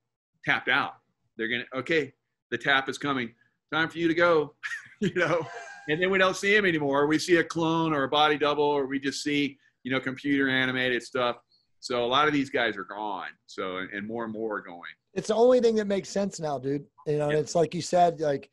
tapped out they're gonna okay the tap is coming. Time for you to go you know? And then we don't see him anymore. We see a clone or a body double or we just see you know computer animated stuff. So a lot of these guys are gone so and- more and more are going. It's the only thing that makes sense now, dude. You know, and Yeah. it's like you said, like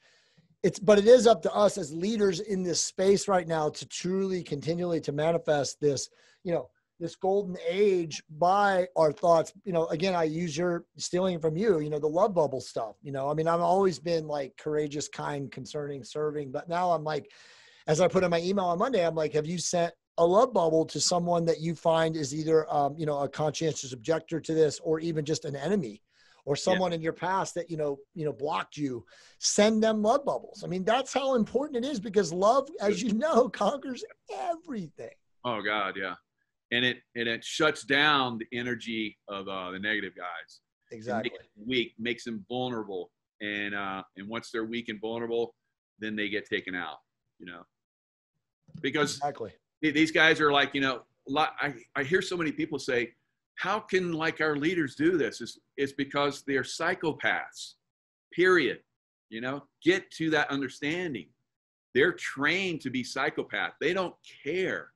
it's but it is up to us as leaders in this space right now to truly continually to manifest this, you know, this golden age by our thoughts. You know, again, I use your stealing from you, you know, the love bubble stuff. You know, I mean, I've always been like courageous, kind, concerning, serving, but now I'm like, as I put in my email on Monday, I'm like, have you sent a love bubble to someone that you find is either um, you know a conscientious objector to this or even just an enemy or someone in your past that you know you know blocked you? Send them love bubbles. I mean that's how important it is because love as you know conquers everything. Oh god yeah and it and it shuts down the energy of uh, the negative guys. Exactly makes them weak makes them vulnerable. And uh and once they're weak and vulnerable then they get taken out you know? Because exactly. th- these guys are like you know a lot I, I hear so many people say how can like our leaders do this? It's, it's because they're psychopaths period you know? Get to that understanding. They're trained to be psychopath they don't care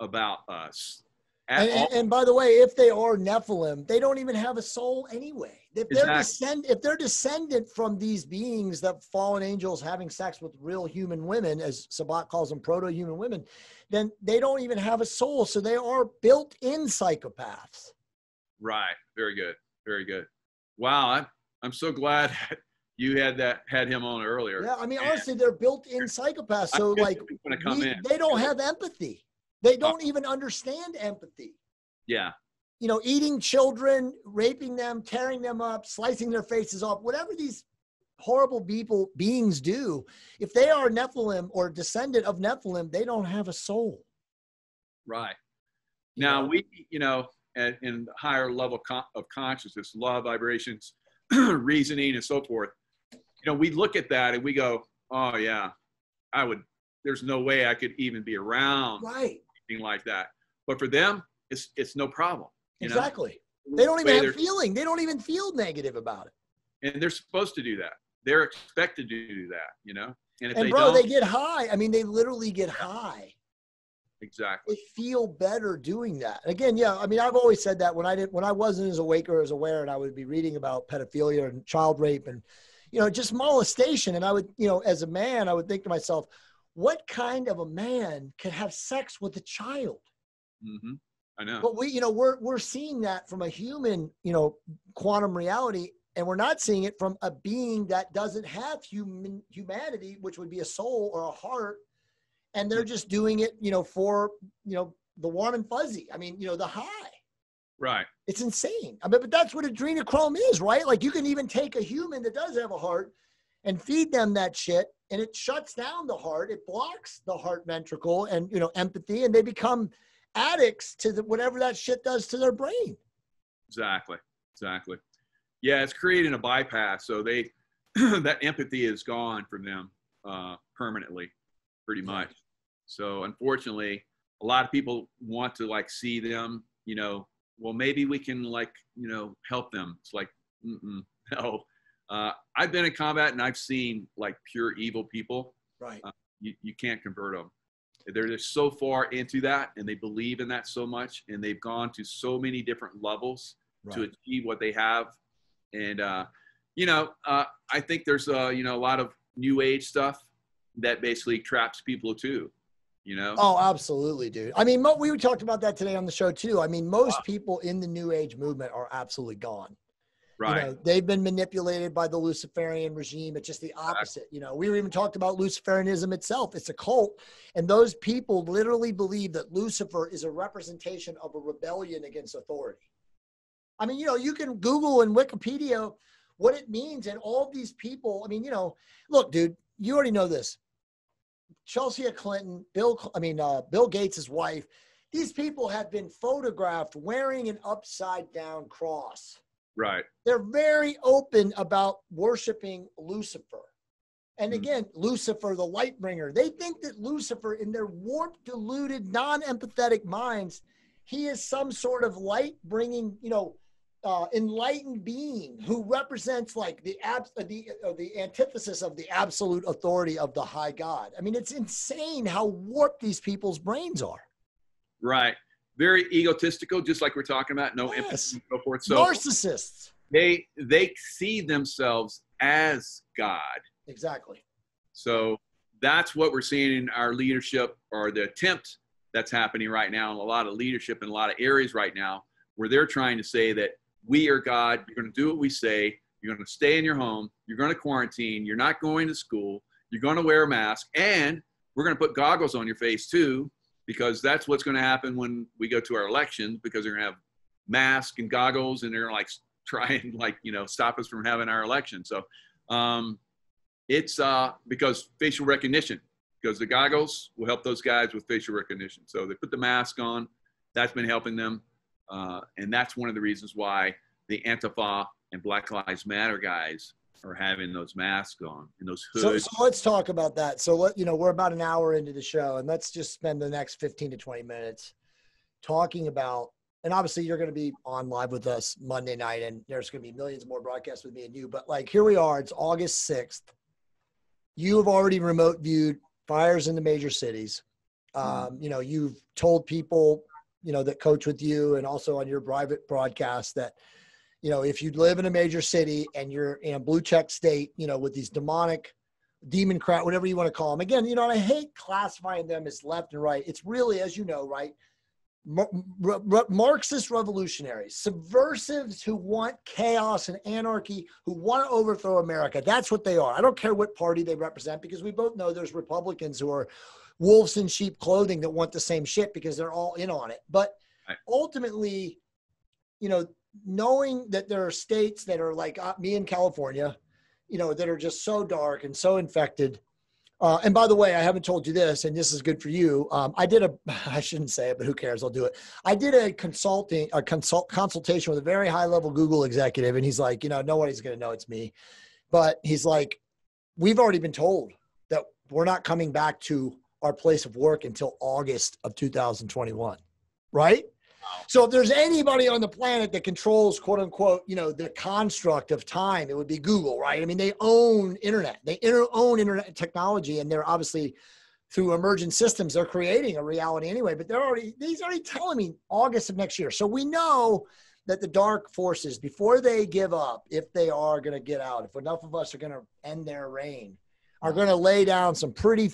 about us and, and, and by the way if they are nephilim they don't even have a soul anyway. If they're Exactly. descend if they're descendant from these beings that fallen angels having sex with real human women as Sabak calls them proto-human women then they don't even have a soul. So they are built-in psychopaths. Right. Very good. Very good. Wow. I'm, I'm so glad you had that had him on earlier. Yeah, I mean, honestly, they're built-in psychopaths. So, like, he was gonna come we- in. they don't have empathy. They don't even understand empathy. yeah You know, eating children, raping them, tearing them up, slicing their faces off, whatever these horrible people beings do. If they are Nephilim or descendant of Nephilim, they don't have a soul. right you Now know? we, you know, at, in higher level of consciousness, love, vibrations, reasoning, and so forth. You know, we look at that and we go, "Oh yeah, I would. There's no way I could even be around Right. Anything like that. But for them, it's it's no problem. You know? Exactly. They don't even have feeling. They don't even feel negative about it. and they're supposed to do that. They're expected to do that. You know. And if And they bro, they get high. I mean, they literally get high. exactly. They feel better doing that. And Again, yeah. I mean, I've always said that when I didn't, when I wasn't as awake or as aware, and I would be reading about pedophilia and child rape and, you know, just molestation, and I would, you know, as a man, I would think to myself, what kind of a man can have sex with a child? hmm I know. But we, you know, we're we're seeing that from a human, you know, quantum reality, and we're not seeing it from a being that doesn't have human humanity, which would be a soul or a heart, and they're just doing it, you know, for you know the warm and fuzzy. I mean, you know, the high. right. It's insane. I mean, but that's what adrenochrome is, right? Like you can even take a human that does have a heart and feed them that shit, and it shuts down the heart. It blocks the heart ventricle and you know empathy, and they become addicts to the, whatever that shit does to their brain. Exactly. Exactly. Yeah, it's creating a bypass. So they that empathy is gone from them uh, permanently, pretty much. So unfortunately, a lot of people want to like see them. You know, well maybe we can like you know help them. It's like mm-mm, no. Uh, I've been in combat and I've seen like pure evil people. Right. You, you can't convert them. They're just so far into that and they believe in that so much and they've gone to so many different levels to achieve what they have. And uh, you know, uh, I think there's uh, you know a lot of new age stuff that basically traps people too. You know, Oh, absolutely, dude. I mean, mo- we talked about that today on the show too. I mean, most people in the New Age movement are absolutely gone. Right? You know, they've been manipulated by the Luciferian regime. It's just the opposite. You know, we even talked about Luciferianism itself. It's a cult. And those people literally believe that Lucifer is a representation of a rebellion against authority. I mean, you know, you can Google and Wikipedia what it means. And all these people, I mean, you know, look, dude, you already know this. Chelsea Clinton, Bill, I mean, uh, Bill Gates' wife, these people have been photographed wearing an upside down cross right. they're very open about worshiping Lucifer. And Mhm. again, Lucifer, the light bringer, they think that Lucifer, in their warped, deluded, non empathetic minds, he is some sort of light bringing, you know, uh, enlightened being who represents like the abs- uh, the uh, the antithesis of the absolute authority of the high God. I mean, it's insane how warped these people's brains are. Right. Very egotistical, just like we're talking about. No empathy and so forth. So Narcissists. they they see themselves as God. Exactly. So that's what we're seeing in our leadership or the attempt that's happening right now in a lot of leadership in a lot of areas right now where they're trying to say that we are God. You're going to do what we say. You're going to stay in your home. You're going to quarantine. You're not going to school. You're going to wear a mask. And we're going to put goggles on your face too, because that's what's going to happen when we go to our elections because they're going to have masks and goggles and they're going to like try and like, you know, stop us from having our election. So, um, it's uh, because facial recognition, because the goggles will help those guys with facial recognition. So they put the mask on. That's been helping them. Uh, and that's one of the reasons why the Antifa and Black Lives Matter guys are having those masks on and those So, hoods. so let's talk about that. So let you know we're about an hour into the show, and let's just spend the next fifteen to twenty minutes talking about. And obviously, you're going to be on live with us Monday night, and there's going to be millions more broadcasts with me and you. But like, here we are. It's August sixth. You have already remote viewed fires in the major cities. Um, you know, you've told people, you know, that coach with you, and also on your private broadcast that you know, if you live in a major city and you're in a blue check state, you know, with these demonic demon crowd, whatever you want to call them. Again, you know, and I hate classifying them as left and right. It's really, as you know, right? Mar- Mar- Marxist revolutionaries, subversives who want chaos and anarchy, who want to overthrow America. That's what they are. I don't care what party they represent because we both know there's Republicans who are wolves in sheep clothing that want the same shit because they're all in on it. But ultimately, you know, knowing that there are states that are like uh, me in California, you know, that are just so dark and so infected. Uh, and by the way, I haven't told you this, and this is good for you. Um, I did a, I shouldn't say it, but who cares? I'll do it. I did a consulting, a consult consultation with a very high level Google executive, and he's like, you know, nobody's going to know it's me, but he's like, we've already been told that we're not coming back to our place of work until August of 2021, right? So if there's anybody on the planet that controls quote unquote, you know, the construct of time, it would be Google, right? I mean, they own internet, they own internet technology, and they're obviously through emergent systems, they're creating a reality anyway. But they're already he's already telling me August of next year. So we know that the dark forces, before they give up, if they are going to get out, if enough of us are going to end their reign, are going to lay down some pretty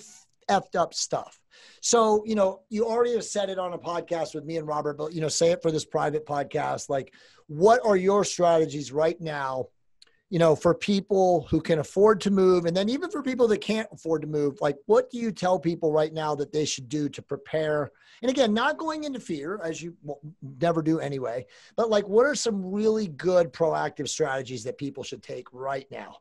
effed up stuff. So, you know, you already have said it on a podcast with me and Robert, but, you know, say it for this private podcast. Like, what are your strategies right now, you know, for people who can afford to move? And then even for people that can't afford to move, like, what do you tell people right now that they should do to prepare? And again, not going into fear, as you never do anyway, but like, what are some really good proactive strategies that people should take right now?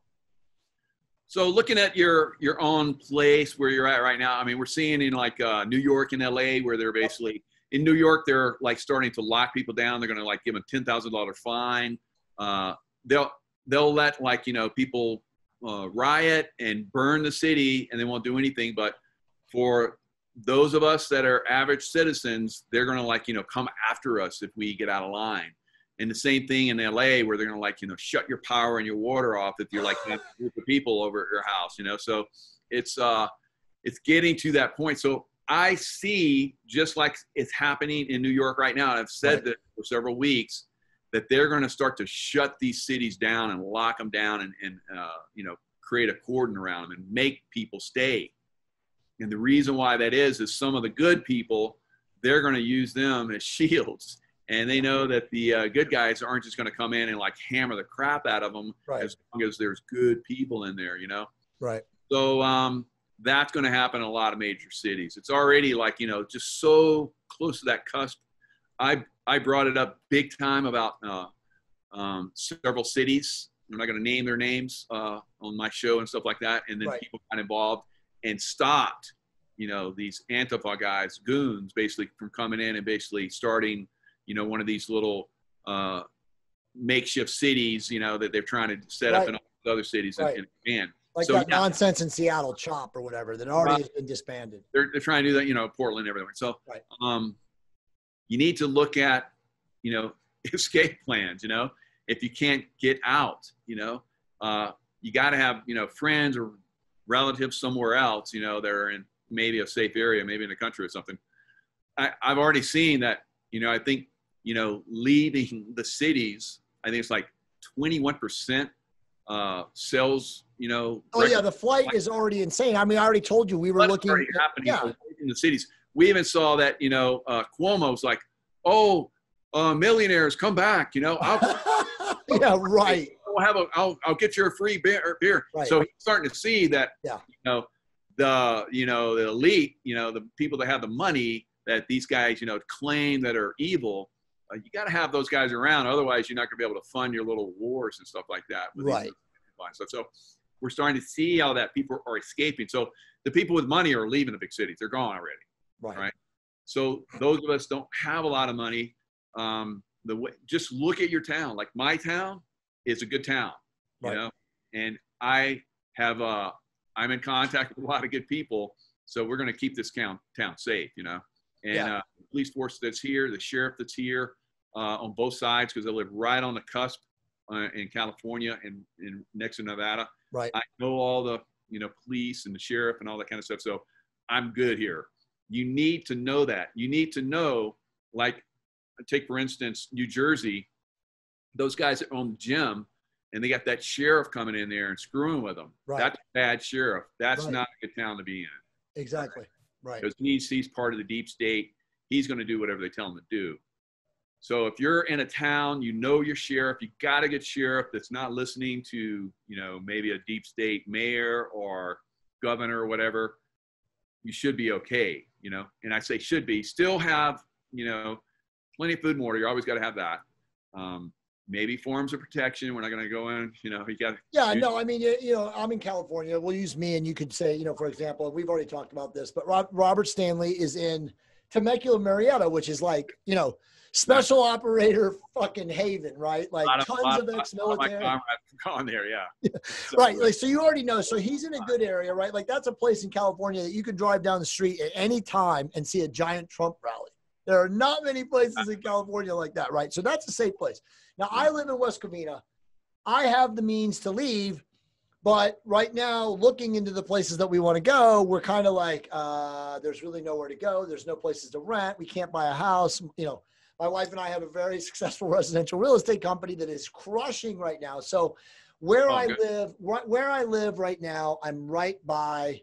So looking at your your own place where you're at right now, I mean, we're seeing in like uh, New York and LA where they're basically in New York they're like starting to lock people down. They're going to like give them ten thousand dollar fine. Uh, they'll they'll let like you know people uh, riot and burn the city and they won't do anything. But for those of us that are average citizens, they're going to like you know come after us if we get out of line. And the same thing in LA where they're gonna like, you know, shut your power and your water off if you're like a group of people over at your house, you know. So it's uh it's getting to that point. So I see just like it's happening in New York right now, and I've said right. that for several weeks, that they're going to start to shut these cities down and lock them down and, and uh, you know create a cordon around them and make people stay. And the reason why that is is some of the good people they're going to use them as shields and they know that the uh, good guys aren't just going to come in and like hammer the crap out of them right. as long as there's good people in there, you know. Right. So um, that's going to happen in a lot of major cities. It's already like you know just so close to that cusp. I I brought it up big time about uh, um, several cities. I'm not going to name their names uh, on my show and stuff like that, and then right. people got involved and stopped, you know, these Antifa guys, goons, basically from coming in and basically starting you know, one of these little uh, makeshift cities, you know, that they're trying to set right. up in all other cities right. and expand. Like so, that yeah. nonsense in Seattle CHOP or whatever that already right. has been disbanded. They're, they're trying to do that, you know, Portland, everywhere. So, um, you need to look at, you know, escape plans, you know, if you can't get out, you know, uh, you got to have, you know, friends or relatives somewhere else, you know, they're in maybe a safe area, maybe in the country or something. I, I've already seen that, you know, I think you know, leaving the cities, I think it's like 21% uh, sales, you know. Oh yeah, the flight is already insane. I mean, I already told you we were looking. Already happening yeah. in the cities. We even saw that, you know, uh, Cuomo's like, oh, uh, millionaires come back, you know. yeah, right. I'll have a, I'll, I'll get you a free beer. beer. Right. So he's starting to see that, yeah. you know, the, you know, the elite, you know, the people that have the money that these guys, you know, claim that are evil uh, you got to have those guys around. Otherwise, you're not going to be able to fund your little wars and stuff like that. right. So, so we're starting to see how that people are escaping. So the people with money are leaving the big cities. They're gone already. Right. Right. So those of us don't have a lot of money. Um, the way, just look at your town. Like my town is a good town, Right. you know, and I have uh, I'm in contact with a lot of good people. So we're going to keep this town town safe, you know. And yeah. uh, police force that's here, the sheriff that's here, on both sides because I live right on the cusp uh, in California and, in next to Nevada. Right. I know all the you know police and the sheriff and all that kind of stuff. So I'm good here. You need to know that. You need to know, like, take for instance New Jersey. Those guys that own the gym and they got that sheriff coming in there and screwing with them. Right. That's a bad sheriff. That's right. not a good town to be in. Exactly. Right. Because he's he's part of the deep state. He's going to do whatever they tell him to do. So if you're in a town, you know your sheriff, you got to get sheriff that's not listening to, you know, maybe a deep state mayor or governor or whatever. You should be okay, you know. And I say should be. Still have, you know, plenty of food and water. You always got to have that. Um, maybe forms of protection. We're not going to go in, you know, you got to. Yeah, no, I mean, you know, I'm in California. We'll use me and you could say, you know, for example, we've already talked about this, but Robert Stanley is in Temecula, Murrieta, which is like you know special operator fucking haven, right? Like of- tons lot- of lot- lot my ex-military. have gone there, yeah. So- right like so you already know. So he's in a good area right? Like that's a place in california that you can drive down the street at any time and see a giant trump rally. There are not many places in california like that right? So that's a safe place. Now i live in west covina. I have the means to leave but right now looking into the places that we want to go we're kind of like uh, there's really nowhere to go there's no places to rent we can't buy a house you know my wife and i have a very successful residential real estate company that is crushing right now so where Oh, I good. live, right where I live right now, I'm right by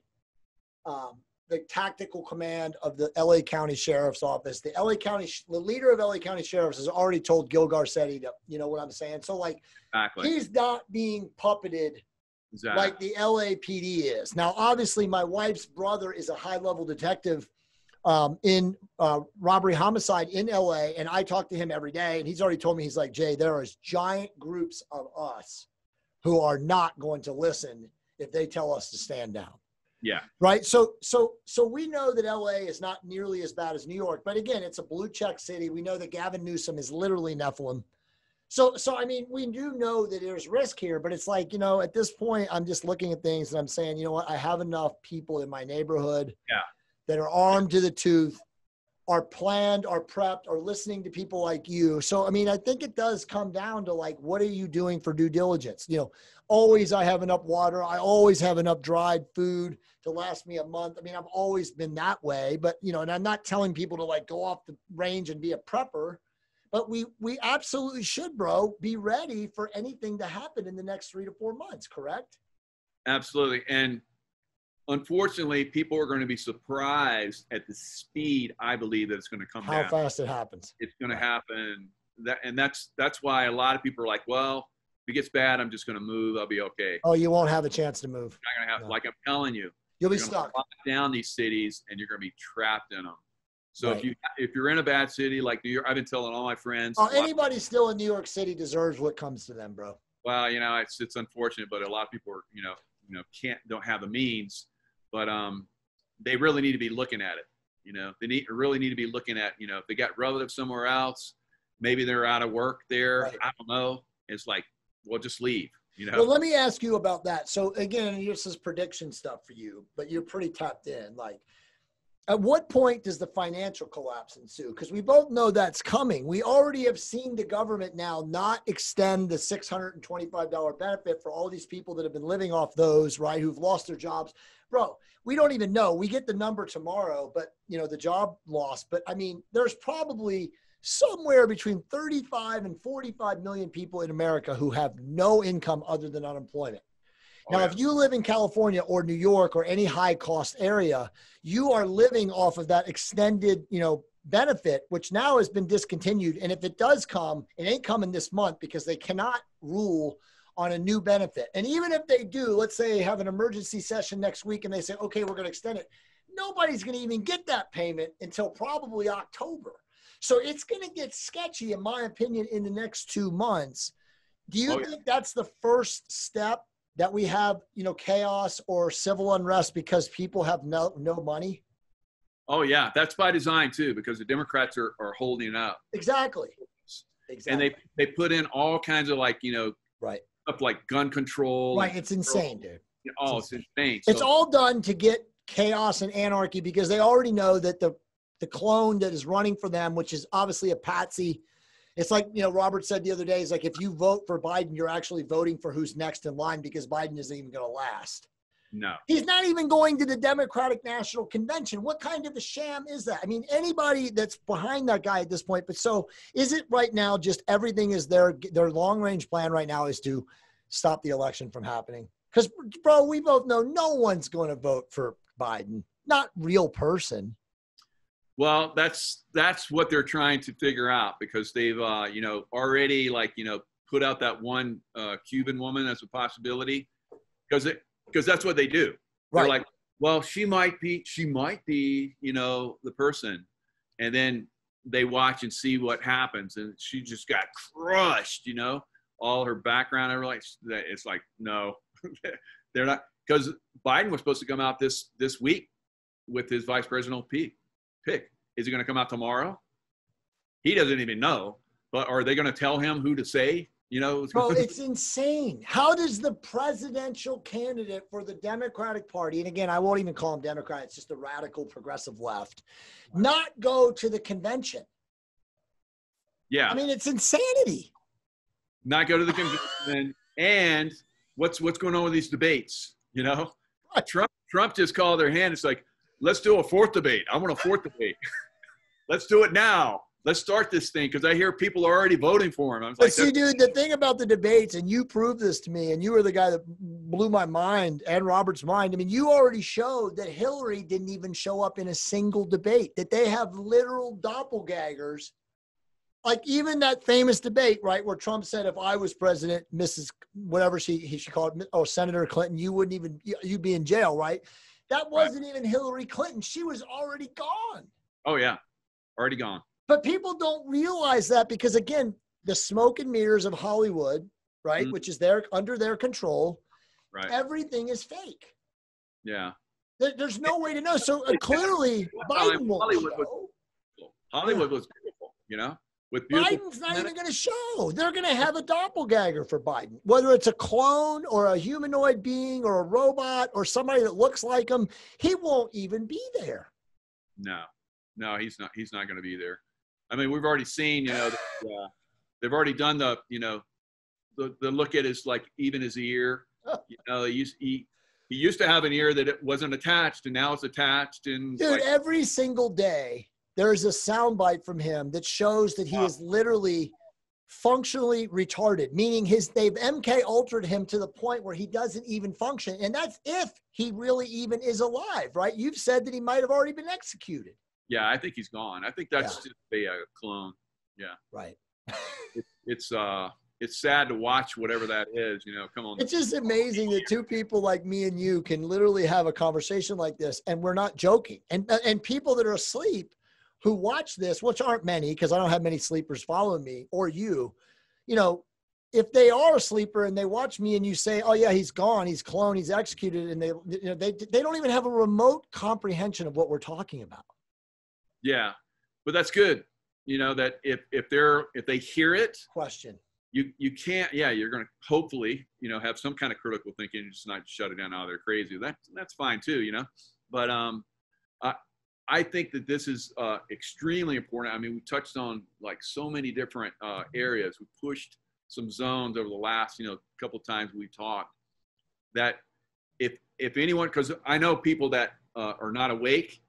um, the tactical command of the LA County Sheriff's Office. The LA County, the leader of LA County Sheriffs has already told Gil Garcetti to, you know what I'm saying. So like, Exactly. he's not being puppeted exactly. like the LAPD is. Now, obviously, my wife's brother is a high level detective um, in uh, robbery homicide in LA, and I talk to him every day, and he's already told me he's like, Jay, there is giant groups of us who are not going to listen if they tell us to stand down. yeah. Right. So so so we know that LA is not nearly as bad as New York, but again, it's a blue check city. We know that Gavin Newsom is literally Nephilim. So so I mean, we do know that there's risk here, but it's like, you know, at this point, I'm just looking at things and I'm saying, you know what, I have enough people in my neighborhood Yeah. that are armed to the tooth, are planned, are prepped, are listening to people like you. So I mean, I think it does come down to like, what are you doing for due diligence? You know, always I have enough water. I always have enough dried food to last me a month. I mean, I've always been that way, but you know, and I'm not telling people to like go off the range and be a prepper, but we we absolutely should, bro, be ready for anything to happen in the next three to four months. Correct? Absolutely. And unfortunately, people are going to be surprised at the speed I believe that it's going to come How down. fast it happens. It's going to happen. That and that's that's why a lot of people are like, well, if it gets bad, I'm just going to move. I'll be okay. Oh, you won't have a chance to move. Not going to have, No. like I'm telling you, You'll be stuck. lock down these cities and you're going to be trapped in them. So Right. if you if you're in a bad city like New York, I've been telling all my friends. Oh, anybody still in New York City deserves what comes to them, bro. well, you know, it's it's unfortunate, but a lot of people are, you know, you know, can't don't have the means, but um, they really need to be looking at it. You know, they need really need to be looking at, you know, if they got relatives somewhere else, maybe they're out of work there. Right. I don't know. It's like, well, just leave. You know, Well, let me ask you about that. So again, this is prediction stuff for you, but you're pretty tapped in. Like, at what point does the financial collapse ensue? Because we both know that's coming. We already have seen the government now not extend the $625 benefit for all these people that have been living off those, right? Who've lost their jobs. Bro, we don't even know. We get the number tomorrow, but you know, the job loss. But I mean, there's probably somewhere between 35 and 45 million people in America who have no income other than unemployment. Oh, Now, yeah. if you live in California or New York or any high cost area, you are living off of that extended, you know, benefit, which now has been discontinued. And if it does come, it ain't coming this month because they cannot rule on a new benefit. And even if they do, let's say have an emergency session next week and they say, okay, we're going to extend it. Nobody's going to even get that payment until probably October. So it's going to get sketchy, in my opinion, in the next two months. Do you Oh, yeah. think that's the first step that we have, you know, chaos or civil unrest because people have no no money? oh yeah, that's by design too, because the Democrats are, are holding up Exactly. Exactly. and they they put in all kinds of like you know right. stuff like gun control. Right. It's insane, dude. Oh, it's insane. It's So- all done to get chaos and anarchy because they already know that the the clone that is running for them, which is obviously a patsy. It's like you know Robert said the other day. Is like if you vote for Biden, you're actually voting for who's next in line because Biden isn't even going to last. no. He's not even going to the Democratic National Convention. What kind of a sham is that? I mean, anybody that's behind that guy at this point. But so is it right now? Just everything is their their long range plan right now is to stop the election from happening. Because, bro, we both know no one's going to vote for Biden. Not real person. Well, that's that's what they're trying to figure out because they've uh, you know already like you know put out that one uh, Cuban woman as a possibility. Because it because that's what they do. They're like, well, she might be she might be you know the person, and then they watch and see what happens, and she just got crushed. You know, all her background, and like it's like no, they're not because Biden was supposed to come out this this week with his vice presidential pick pick. Is he going to come out tomorrow? He doesn't even know. But are they going to tell him who to say? You know, Bro, it's insane. How does the presidential candidate for the Democratic Party, and again, I won't even call him Democrat, it's just the radical progressive left, not go to the convention? yeah, I mean, it's insanity. not go to the convention. and what's what's going on with these debates? You know, Trump Trump just called their hand. It's like, let's do a fourth debate. I want a fourth debate. let's do it now. Let's start this thing because I hear people are already voting for him. I was But like, see, dude, the thing about the debates, and you proved this to me, and you were the guy that blew my mind and Robert's mind. I mean, you already showed that Hillary didn't even show up in a single debate, that they have literal doppelgangers. Like even that famous debate, right, where Trump said, "If I was president, Mrs. whatever she he she called, it, oh Senator Clinton, you wouldn't even you'd be in jail, right?" That wasn't even Hillary Clinton. She was already gone. oh yeah, already gone. But people don't realize that because again, the smoke and mirrors of Hollywood, right, Mhm. which is their under their control, Right. everything is fake. Yeah. There- there's no way to know. So uh, clearly, Biden Hollywood was- Hollywood was beautiful. You know, with. Biden's not even going to show. They're going to have a doppelganger for Biden, whether it's a clone or a humanoid being or a robot or somebody that looks like him. He won't even be there. No, no, he's not. He's not going to be there. I mean, we've already seen. You know, the, uh, they've already done the. You know, the the look at his like even his ear. You know, he used he he used to have an ear that it wasn't attached, and now it's attached. And Dude, like, every single day there's a soundbite from him that shows that he Wow. is literally functionally retarded, meaning his they've MK altered him to the point where he doesn't even function. And that's if he really even is alive, right? You've said that he might have already been executed. yeah, I think he's gone. I think that's Yeah. just a, uh clone. Yeah. Right. It's uh, it's sad to watch whatever that is. You know, come on. It's just amazing that two people like me and you can literally have a conversation like this and we're not joking. And and people that are asleep who watch this, which aren't many because I don't have many sleepers following me or you, you know, if they are a sleeper and they watch me and you say, "Oh yeah, he's gone, he's cloned, he's executed," and they you know they they don't even have a remote comprehension of what we're talking about. Yeah, but that's good. You know that if if they're if they hear it, Question. you you can't. Yeah, you're going to hopefully you know have some kind of critical thinking and just not shut it down. Oh, they're crazy. That that's fine too. You know, but um, I think that this is uh, extremely important. I mean, we touched on like so many different uh, areas. We pushed some zones over the last you know couple times we talked. That if if anyone, because I know people that uh, are not awake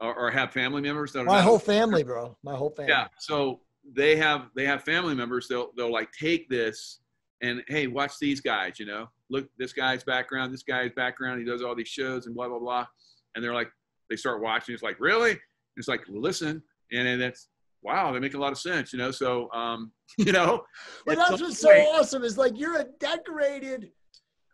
or, or have family members that are My whole family, bro. My whole family. yeah. So they have they have family members. They'll they'll like take this and hey, watch these guys. You know, look this guy's background, this guy's background. He does all these shows and blah blah blah. And they're like, they start watching. It's like really? It's like listen, and then it's wow, they make a lot of sense. You know, so um, you know, But at that's what's so awesome is like you're a decorated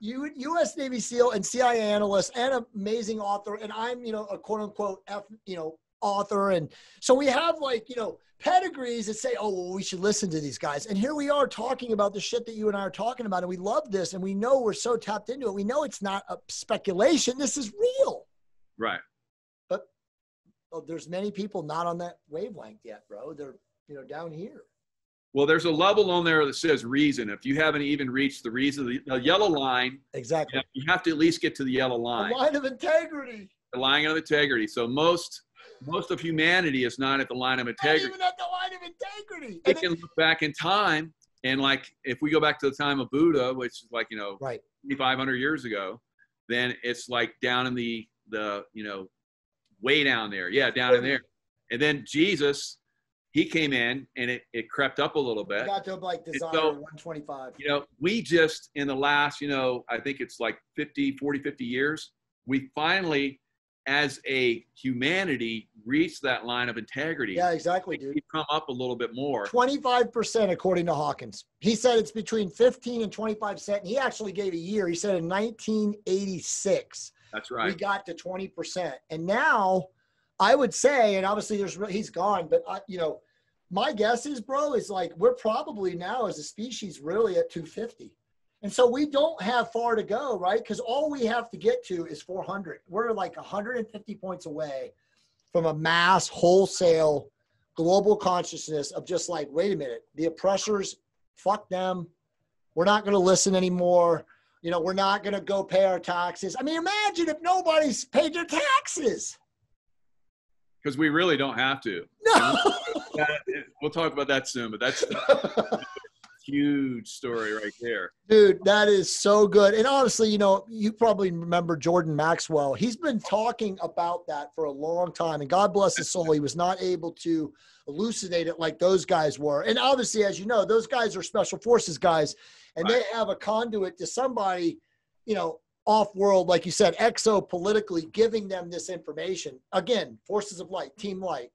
U- U.S. Navy SEAL and CIA analyst and amazing author, and I'm you know a quote unquote F you know author, and so we have like you know pedigrees that say, oh well, we should listen to these guys, and here we are talking about the shit that you and I are talking about, and we love this, and we know we're so tapped into it. We know it's not a speculation. This is real. right. Oh, there's many people not on that wavelength yet, bro. They're you know down here. Well, there's a level on there that says reason. If you haven't even reached the reason, the, the yellow line, Exactly. you have to at least get to the yellow line. line of integrity. the line of integrity. So most most of humanity is not at the line of integrity. Not even at the line of integrity. They can look back in time and like if we go back to the time of Buddha, which is like you know Right. 2,500 years ago, then it's like down in the the you know way down there, yeah, down in there. And then Jesus, he came in and it it crept up a little bit. got to like desire so- 125. you know, we just in the last, you know, I think it's like 50, 40, 50 years, we finally, as a humanity, reached that line of integrity. Yeah, exactly, dude. We've come up a little bit more. 25% according to Hawkins. He said it's between 15 and 25 cent. He actually gave a year. He said in 1986 That's right. we got to 20%. And now I would say, and obviously there's he's gone, but I, you know, my guess is, bro, is like we're probably now as a species really at 250. And so we don't have far to go, right? Because all we have to get to is 400. We're like 150 points away from a mass wholesale global consciousness of just like, wait a minute, the oppressors, fuck them. We're not going to listen anymore. You know, we're not going to go pay our taxes. I mean, imagine if nobody's paid their taxes. Because we really don't have to. No. we'll talk about that soon, but that's huge story right there. Dude, that is so good. And honestly, you know, you probably remember Jordan Maxwell. He's been talking about that for a long time. And God bless his soul, he was not able to elucidate it like those guys were. And obviously, as you know, those guys are special forces guys, and right. they have a conduit to somebody, you know, off world, like you said, exo politically giving them this information. Again, forces of light, team light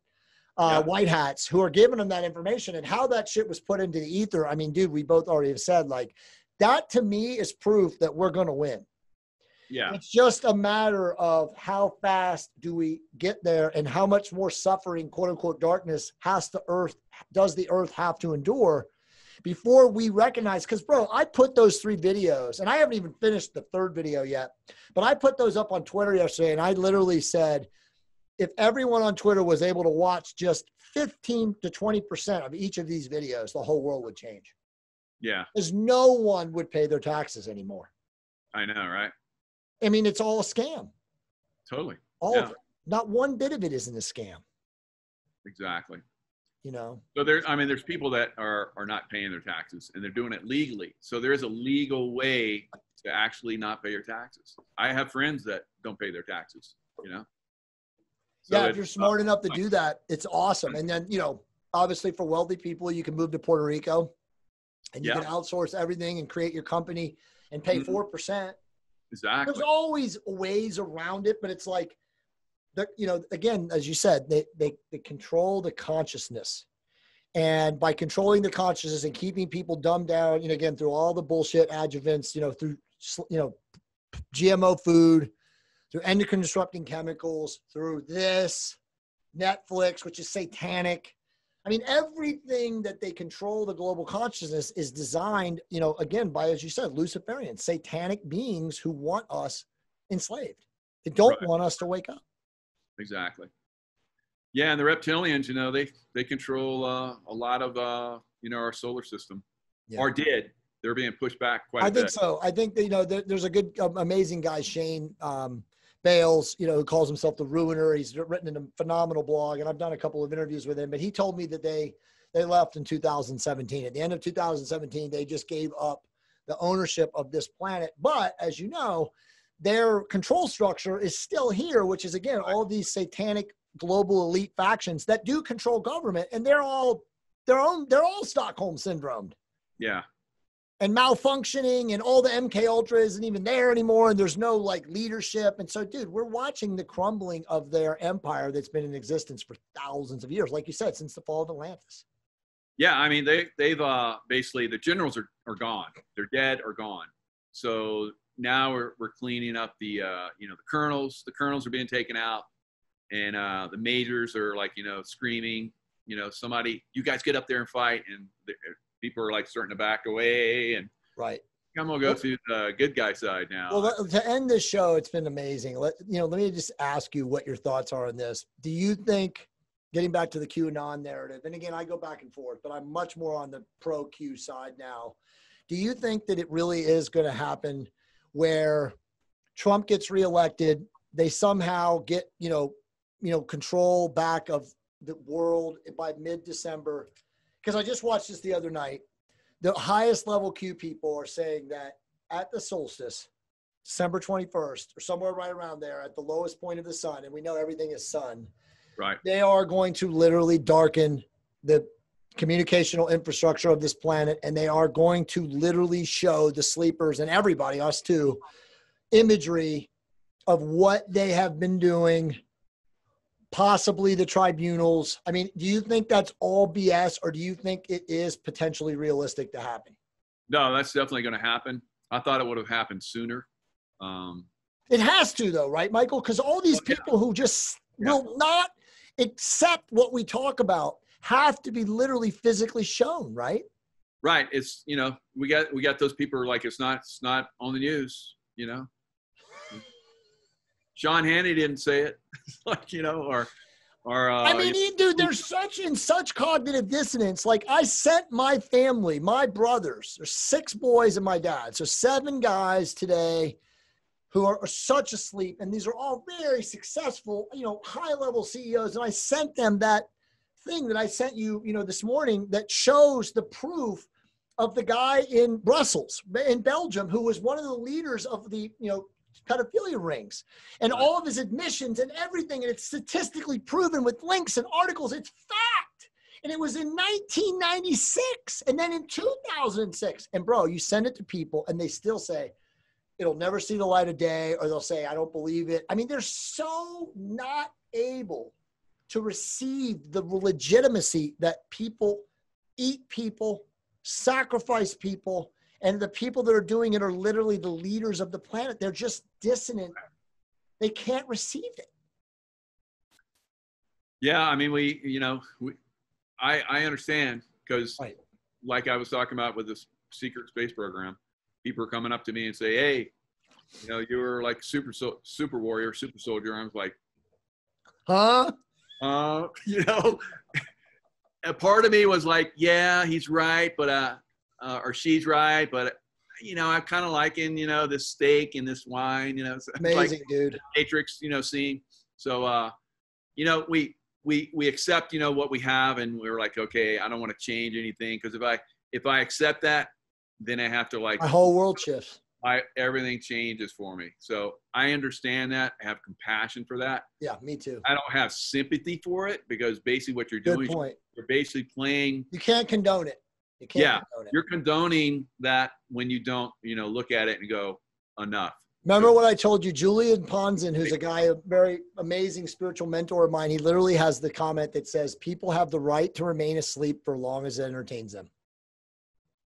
uh, yeah. white hats who are giving them that information and how that shit was put into the ether. I mean, dude, we both already have said like that to me is proof that we're going to win. Yeah. It's just a matter of how fast do we get there and how much more suffering, quote unquote, darkness has the earth, does the earth have to endure before we recognize? Because, bro, I put those three videos and I haven't even finished the third video yet, but I put those up on Twitter yesterday and I literally said, if everyone on Twitter was able to watch just 15 to 20% of each of these videos, the whole world would change. Yeah. Because no one would pay their taxes anymore. I know, right? I mean, it's all a scam. Totally. All yeah. of it. Not one bit of it isn't a scam. Exactly. You know. So there I mean there's people that are are not paying their taxes and they're doing it legally. So there is a legal way to actually not pay your taxes. I have friends that don't pay their taxes, you know. So yeah, if you're smart uh, enough to do that, it's awesome. And then, you know, obviously for wealthy people, you can move to Puerto Rico and you yeah. can outsource everything and create your company and pay mm-hmm. 4%. Exactly. There's always ways around it, but it's like, the, you know, again, as you said, they, they, they control the consciousness. And by controlling the consciousness and keeping people dumbed down, you know, again, through all the bullshit adjuvants, you know, through, you know, GMO food, through endocrine disrupting chemicals, through this, Netflix, which is satanic. I mean, everything that they control the global consciousness is designed, you know, again, by, as you said, Luciferians, satanic beings who want us enslaved. They don't right. want us to wake up. Exactly. Yeah, and the reptilians, you know, they they control uh, a lot of uh, you know our solar system, yeah. or did. They're being pushed back quite. I think bit. so. I think you know there, there's a good, um, amazing guy, Shane. Um, Bales, you know, who calls himself the ruiner. He's written a phenomenal blog, and I've done a couple of interviews with him. But he told me that they they left in 2017. At the end of 2017, they just gave up the ownership of this planet. But as you know, their control structure is still here, which is again all these satanic global elite factions that do control government, and they're all their own. They're all Stockholm syndrome. Yeah, and malfunctioning and all the MK Ultra isn't even there anymore and there's no like leadership. And so, dude, we're watching the crumbling of their empire that's been in existence for thousands of years, like you said, since the fall of Atlantis. Yeah, I mean they they've uh basically the generals are, are gone. They're dead or gone. So now we're we're cleaning up the uh you know the colonels. The colonels are being taken out and uh the majors are like, you know, screaming, you know, somebody you guys get up there and fight and people are like starting to back away and right. I'm gonna go to the good guy side now. Well, to end this show, it's been amazing. Let you know. Let me just ask you what your thoughts are on this. Do you think, getting back to the QAnon narrative, and again, I go back and forth, but I'm much more on the pro Q side now. Do you think that it really is going to happen where Trump gets reelected, they somehow get you know, you know, control back of the world by mid-December? Because I just watched this the other night. The highest level Q people are saying that at the solstice, December 21st, or somewhere right around there, at the lowest point of the sun, and we know everything is sun. Right. They are going to literally darken the communicational infrastructure of this planet, and they are going to literally show the sleepers and everybody, us too, imagery of what they have been doing possibly the tribunals. I mean, do you think that's all BS or do you think it is potentially realistic to happen? No, that's definitely going to happen. I thought it would have happened sooner. Um, it has to, though, right, Michael? Because all these people who just yeah. will not accept what we talk about have to be literally physically shown, right? Right. It's you know we got we got those people are like it's not it's not on the news. You know, Sean Hannity didn't say it, like you know, or Or uh, I mean, dude, there's such and such cognitive dissonance. Like I sent my family, my brothers, there's six boys and my dad. So seven guys today who are, are such asleep. And these are all very successful, you know, high level CEOs. And I sent them that thing that I sent you, you know, this morning that shows the proof of the guy in Brussels, in Belgium, who was one of the leaders of the, you know, pedophilia rings and all of his admissions and everything. And it's statistically proven with links and articles. It's fact. And it was in 1996 and then in 2006. And bro, you send it to people and they still say, it'll never see the light of day, or they'll say, I don't believe it. I mean, they're so not able to receive the legitimacy that people eat people, sacrifice people, and the people that are doing it are literally the leaders of the planet. They're just dissonant. They can't receive it. Yeah, I mean, we, you know, we, I, I understand because, right. like I was talking about with this secret space program, people are coming up to me and say, "Hey, you know, you were like super so, super warrior, super soldier." I was like, "Huh?" Uh, you know, a part of me was like, "Yeah, he's right," but uh, uh or she's right, but you know, I'm kind of liking, you know, this steak and this wine, you know, it's amazing, like dude. Matrix, you know, scene. So, uh, you know, we we we accept, you know, what we have, and we're like, okay, I don't want to change anything because if I if I accept that, then I have to like my whole world shifts. I everything changes for me. So I understand that. I have compassion for that. Yeah, me too. I don't have sympathy for it because basically what you're doing, point. you're basically playing. You can't condone it. You can't yeah, condone it. you're condoning that when you don't, you know, look at it and go enough. Remember what I told you, Julian Ponzin, who's a guy, a very amazing spiritual mentor of mine. He literally has the comment that says, "People have the right to remain asleep for as long as it entertains them."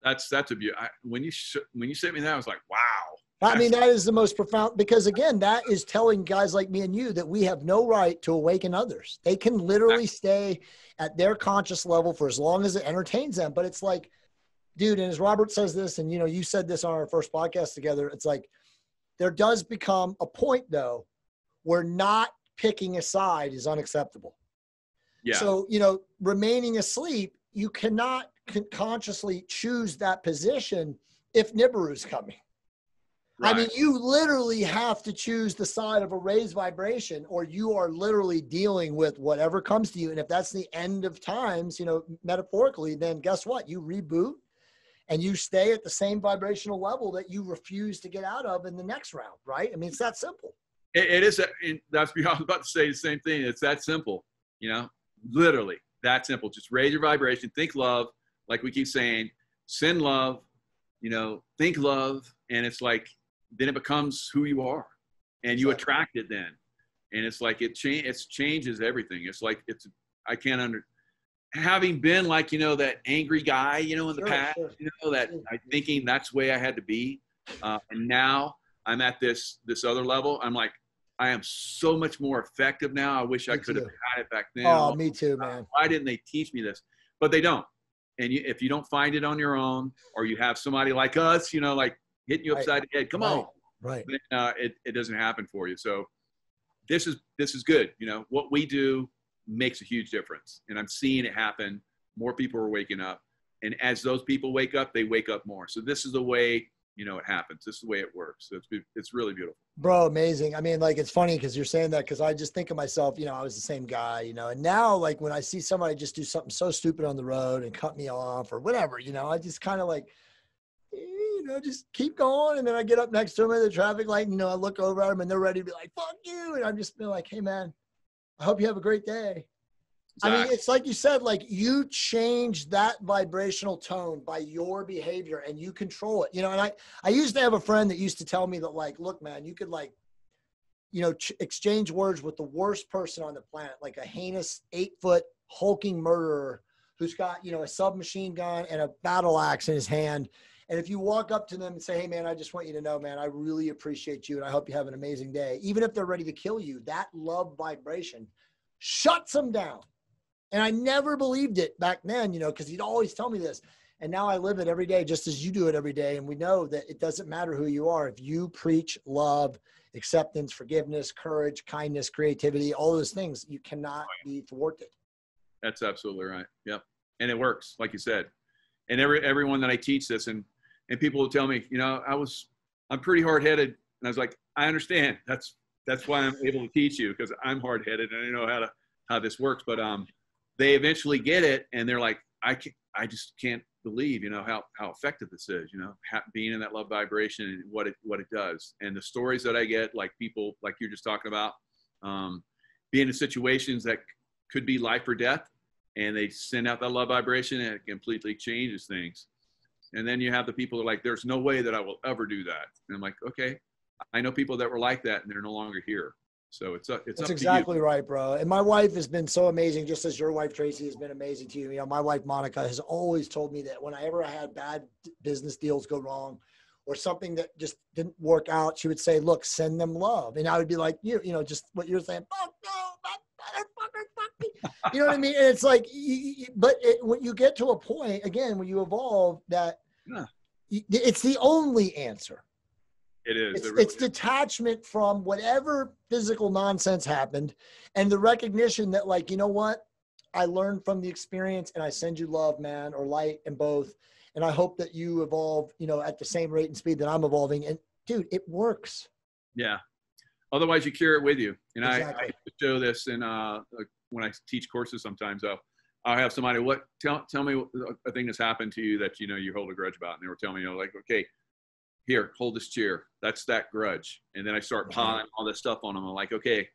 that's that's a beauty. When you sh- when you sent me that, I was like, wow. I mean, that is the most profound because again, that is telling guys like me and you that we have no right to awaken others. They can literally stay at their conscious level for as long as it entertains them. But it's like, dude, and as Robert says this, and you know, you said this on our first podcast together, it's like there does become a point though where not picking a side is unacceptable. Yeah. So, you know, remaining asleep, you cannot consciously choose that position if Nibiru's coming. Right. I mean, you literally have to choose the side of a raised vibration, or you are literally dealing with whatever comes to you. And if that's the end of times, you know, metaphorically, then guess what? You reboot and you stay at the same vibrational level that you refuse to get out of in the next round, right? I mean, it's that simple. it, it is. That's I was about to say the same thing. It's that simple, you know, literally that simple. Just raise your vibration, think love, like we keep saying, send love, you know, think love, and it's like then it becomes who you are, and you attract it then, and it's like it change it changes everything. It's like it's I can't under having been like you know that angry guy you know in the sure, past sure. you know that I thinking that's the way I had to be, uh, and now I'm at this this other level. I'm like I am so much more effective now. I wish me I could too. have had it back then. Oh, me too, man. Why didn't they teach me this? But they don't and you, if you don't find it on your own or you have somebody like us you know like hitting you upside right. the head. Come right. on. Right. Then, uh, it, it doesn't happen for you. So this is this is good you know. What we do makes a huge difference. And i'm seeing it happen. More people are waking up. And as those people wake up they wake up more. So this is the way you know it happens. This is the way it works. So it's it's really beautiful. Bro amazing. I mean like it's funny because you're saying that because i just think of myself you know i was the same guy you know. And now like when i see somebody just do something so stupid on the road and cut me off or whatever you know i just kind of like know just keep going and then i get up next to them at the traffic light and you know i look over at them and they're ready to be like fuck you and i'm just be like hey man i hope you have a great day I mean, it's like you said, like you change that vibrational tone by your behavior and you control it. You know, and I I used to have a friend that used to tell me that like, look, man, you could like, you know, ch- exchange words with the worst person on the planet, like a heinous eight foot hulking murderer who's got you know a submachine gun and a battle axe in his hand. And if you walk up to them and say, "Hey, man, I just want you to know, man, I really appreciate you, and I hope you have an amazing day," even if they're ready to kill you, that love vibration shuts them down and I never believed it back then, you know, because he'd always tell me this. And now I live it every day, just as you do it every day. And we know that it doesn't matter who you are. If you preach love, acceptance, forgiveness, courage, kindness, creativity, all those things, you cannot oh, be thwarted. That's absolutely right. Yep. And it works, like you said. And every everyone that I teach this and and people will tell me, you know, I was I'm pretty hard headed. And I was like, I understand. That's that's why I'm able to teach you because I'm hard headed and I know how to how this works. But um they eventually get it and they're like, I can't, I just can't believe, you know, how, how effective this is, you know, being in that love vibration and what it, what it does. And the stories that I get, like people, like you're just talking about, um, being in situations that could be life or death, and they send out that love vibration and it completely changes things. And then you have the people that are like, there's no way that I will ever do that. And I'm like, okay, I know people that were like that and they're no longer here. So it's a, it's That's exactly right, bro. And my wife has been so amazing, just as your wife Tracy has been amazing to you. You know, my wife Monica has always told me that whenever I ever had bad business deals go wrong, or something that just didn't work out, she would say, "Look, send them love," and I would be like, "You, you know, just what you're saying, fuck no, motherfucker, fuck me." You know what I mean? And it's like, but it, when you get to a point again, when you evolve, that yeah. it's the only answer. It is. It's, it really it's detachment from whatever physical nonsense happened and the recognition that, like, you know what? I learned from the experience and I send you love, man, or light and both. And I hope that you evolve, you know, at the same rate and speed that I'm evolving. And dude, it works. Yeah. Otherwise, you carry it with you. And exactly. I, I show this in uh, when I teach courses sometimes. I'll, I'll have somebody, what, tell, tell me a thing that's happened to you that, you know, you hold a grudge about. And they were telling me, you know, like, okay, here, hold this chair. That's that grudge. And then I start piling all this stuff on them. I'm like, okay,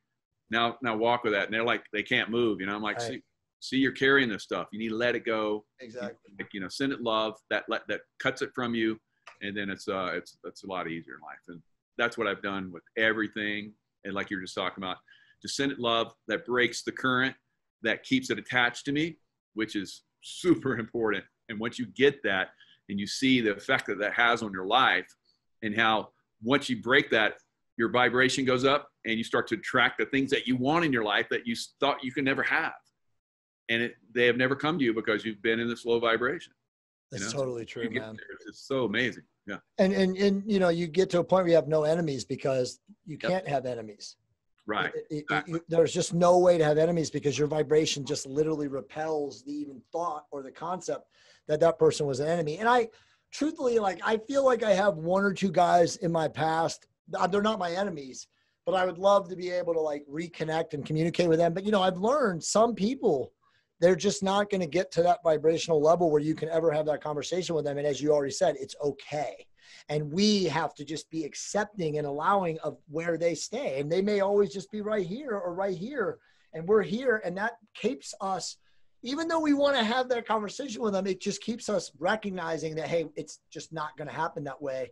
now now walk with that. And they're like, they can't move. You know, I'm like, right. see, see, you're carrying this stuff. You need to let it go. Exactly. Like, you know, send it love that let that cuts it from you, and then it's uh it's it's a lot easier in life. And that's what I've done with everything. And like you were just talking about, it love that breaks the current, that keeps it attached to me, which is super important. And once you get that, and you see the effect that that has on your life and how once you break that, your vibration goes up and you start to attract the things that you want in your life that you thought you could never have. And it, they have never come to you because you've been in this low vibration. That's you know? totally true, man. It's so amazing. Yeah. And, and, and, you know, you get to a point where you have no enemies because you can't have enemies. Right. It, it, there's just no way to have enemies because your vibration just literally repels the even thought or the concept that that person was an enemy. And I, truthfully, like I feel like I have one or two guys in my past. Uh, they're not my enemies, but I would love to be able to like reconnect and communicate with them. But you know, I've learned some people they're just not going to get to that vibrational level where you can ever have that conversation with them. And as you already said, it's okay. And we have to just be accepting and allowing of where they stay. And they may always just be right here or right here. And we're here. And that keeps us even though we want to have that conversation with them, it just keeps us recognizing that, hey, it's just not going to happen that way.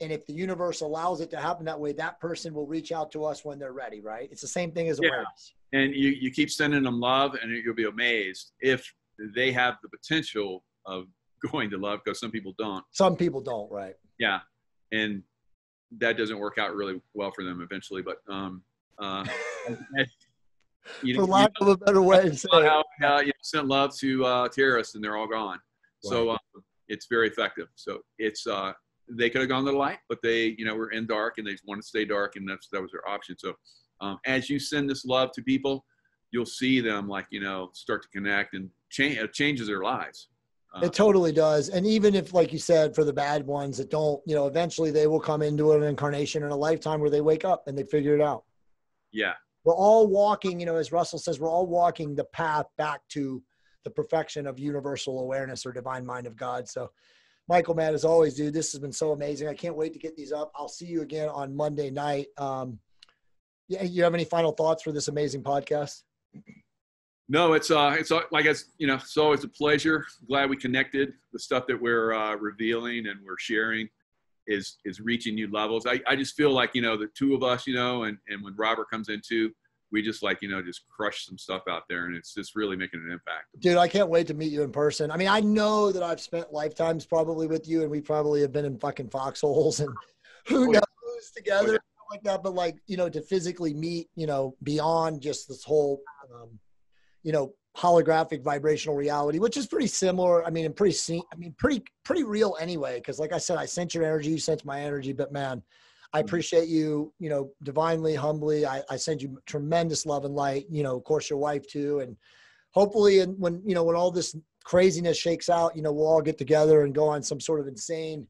And if the universe allows it to happen that way, that person will reach out to us when they're ready, right? It's the same thing as awareness. Yeah. And you, you keep sending them love, and you'll be amazed if they have the potential of going to love because some people don't. Some people don't, right? Yeah. And that doesn't work out really well for them eventually. But um, uh, you, for lack you know, of a better way to say how, uh, you know, sent love to uh, terrorists and they're all gone. Right. So uh, it's very effective. So it's uh, they could have gone to the light, but they you know were in dark and they want to stay dark, and that's that was their option. So um, as you send this love to people, you'll see them like you know start to connect and change. It changes their lives. It totally does. And even if, like you said, for the bad ones that don't, you know, eventually they will come into an incarnation in a lifetime where they wake up and they figure it out. Yeah, we're all walking, you know, as Russell says, we're all walking the path back to the perfection of universal awareness or divine mind of God. So, Michael, man, as always, dude, this has been so amazing. I can't wait to get these up. I'll see you again on Monday night. Um, yeah, you have any final thoughts for this amazing podcast? No, it's uh, it's uh, like it's you know, it's always a pleasure. Glad we connected. The stuff that we're uh, revealing and we're sharing is is reaching new levels. I, I just feel like you know the two of us, you know, and and when Robert comes in too, we just like you know just crush some stuff out there, and it's just really making an impact. Dude, I can't wait to meet you in person. I mean, I know that I've spent lifetimes probably with you, and we probably have been in fucking foxholes and who oh, knows together. Oh, yeah. Like that, but like you know, to physically meet, you know, beyond just this whole, um, you know, holographic vibrational reality, which is pretty similar. I mean, and pretty, I mean, pretty, pretty real anyway. Cause like I said, I sense your energy, you sense my energy, but man, I mm-hmm. appreciate you, you know, divinely, humbly. I, I send you tremendous love and light, you know, of course your wife too. And hopefully, and when, you know, when all this craziness shakes out, you know, we'll all get together and go on some sort of insane,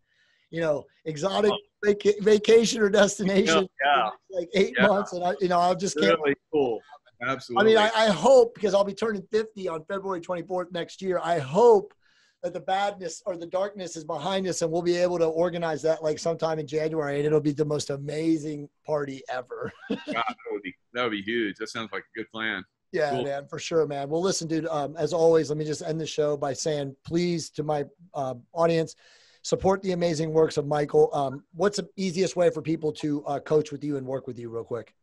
you know, exotic vac- vacation or destination. Yeah. Like eight yeah. months. And I, you know, I'll just can't. Really cool. Absolutely. I mean, I, I hope because I'll be turning 50 on February 24th next year. I hope that the badness or the darkness is behind us and we'll be able to organize that like sometime in January and it'll be the most amazing party ever. God, that would be that would be huge. That sounds like a good plan. Yeah, cool. man, for sure, man. Well, listen, dude. Um, as always, let me just end the show by saying, please, to my uh, audience, support the amazing works of Michael. Um, what's the easiest way for people to uh, coach with you and work with you, real quick?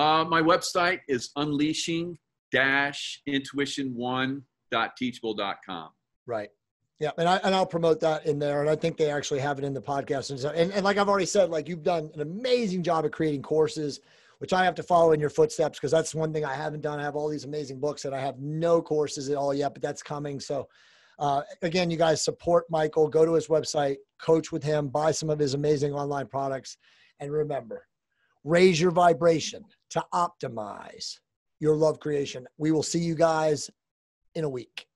Uh, my website is unleashing intuition1.teachable.com. Right. Yeah, and I and I'll promote that in there, and I think they actually have it in the podcast and so, and, and like I've already said, like you've done an amazing job of creating courses which I have to follow in your footsteps because that's one thing I haven't done. I have all these amazing books and I have no courses at all yet, but that's coming. So, uh, again, you guys support Michael, go to his website, coach with him, buy some of his amazing online products. And remember, raise your vibration to optimize your love creation. We will see you guys in a week.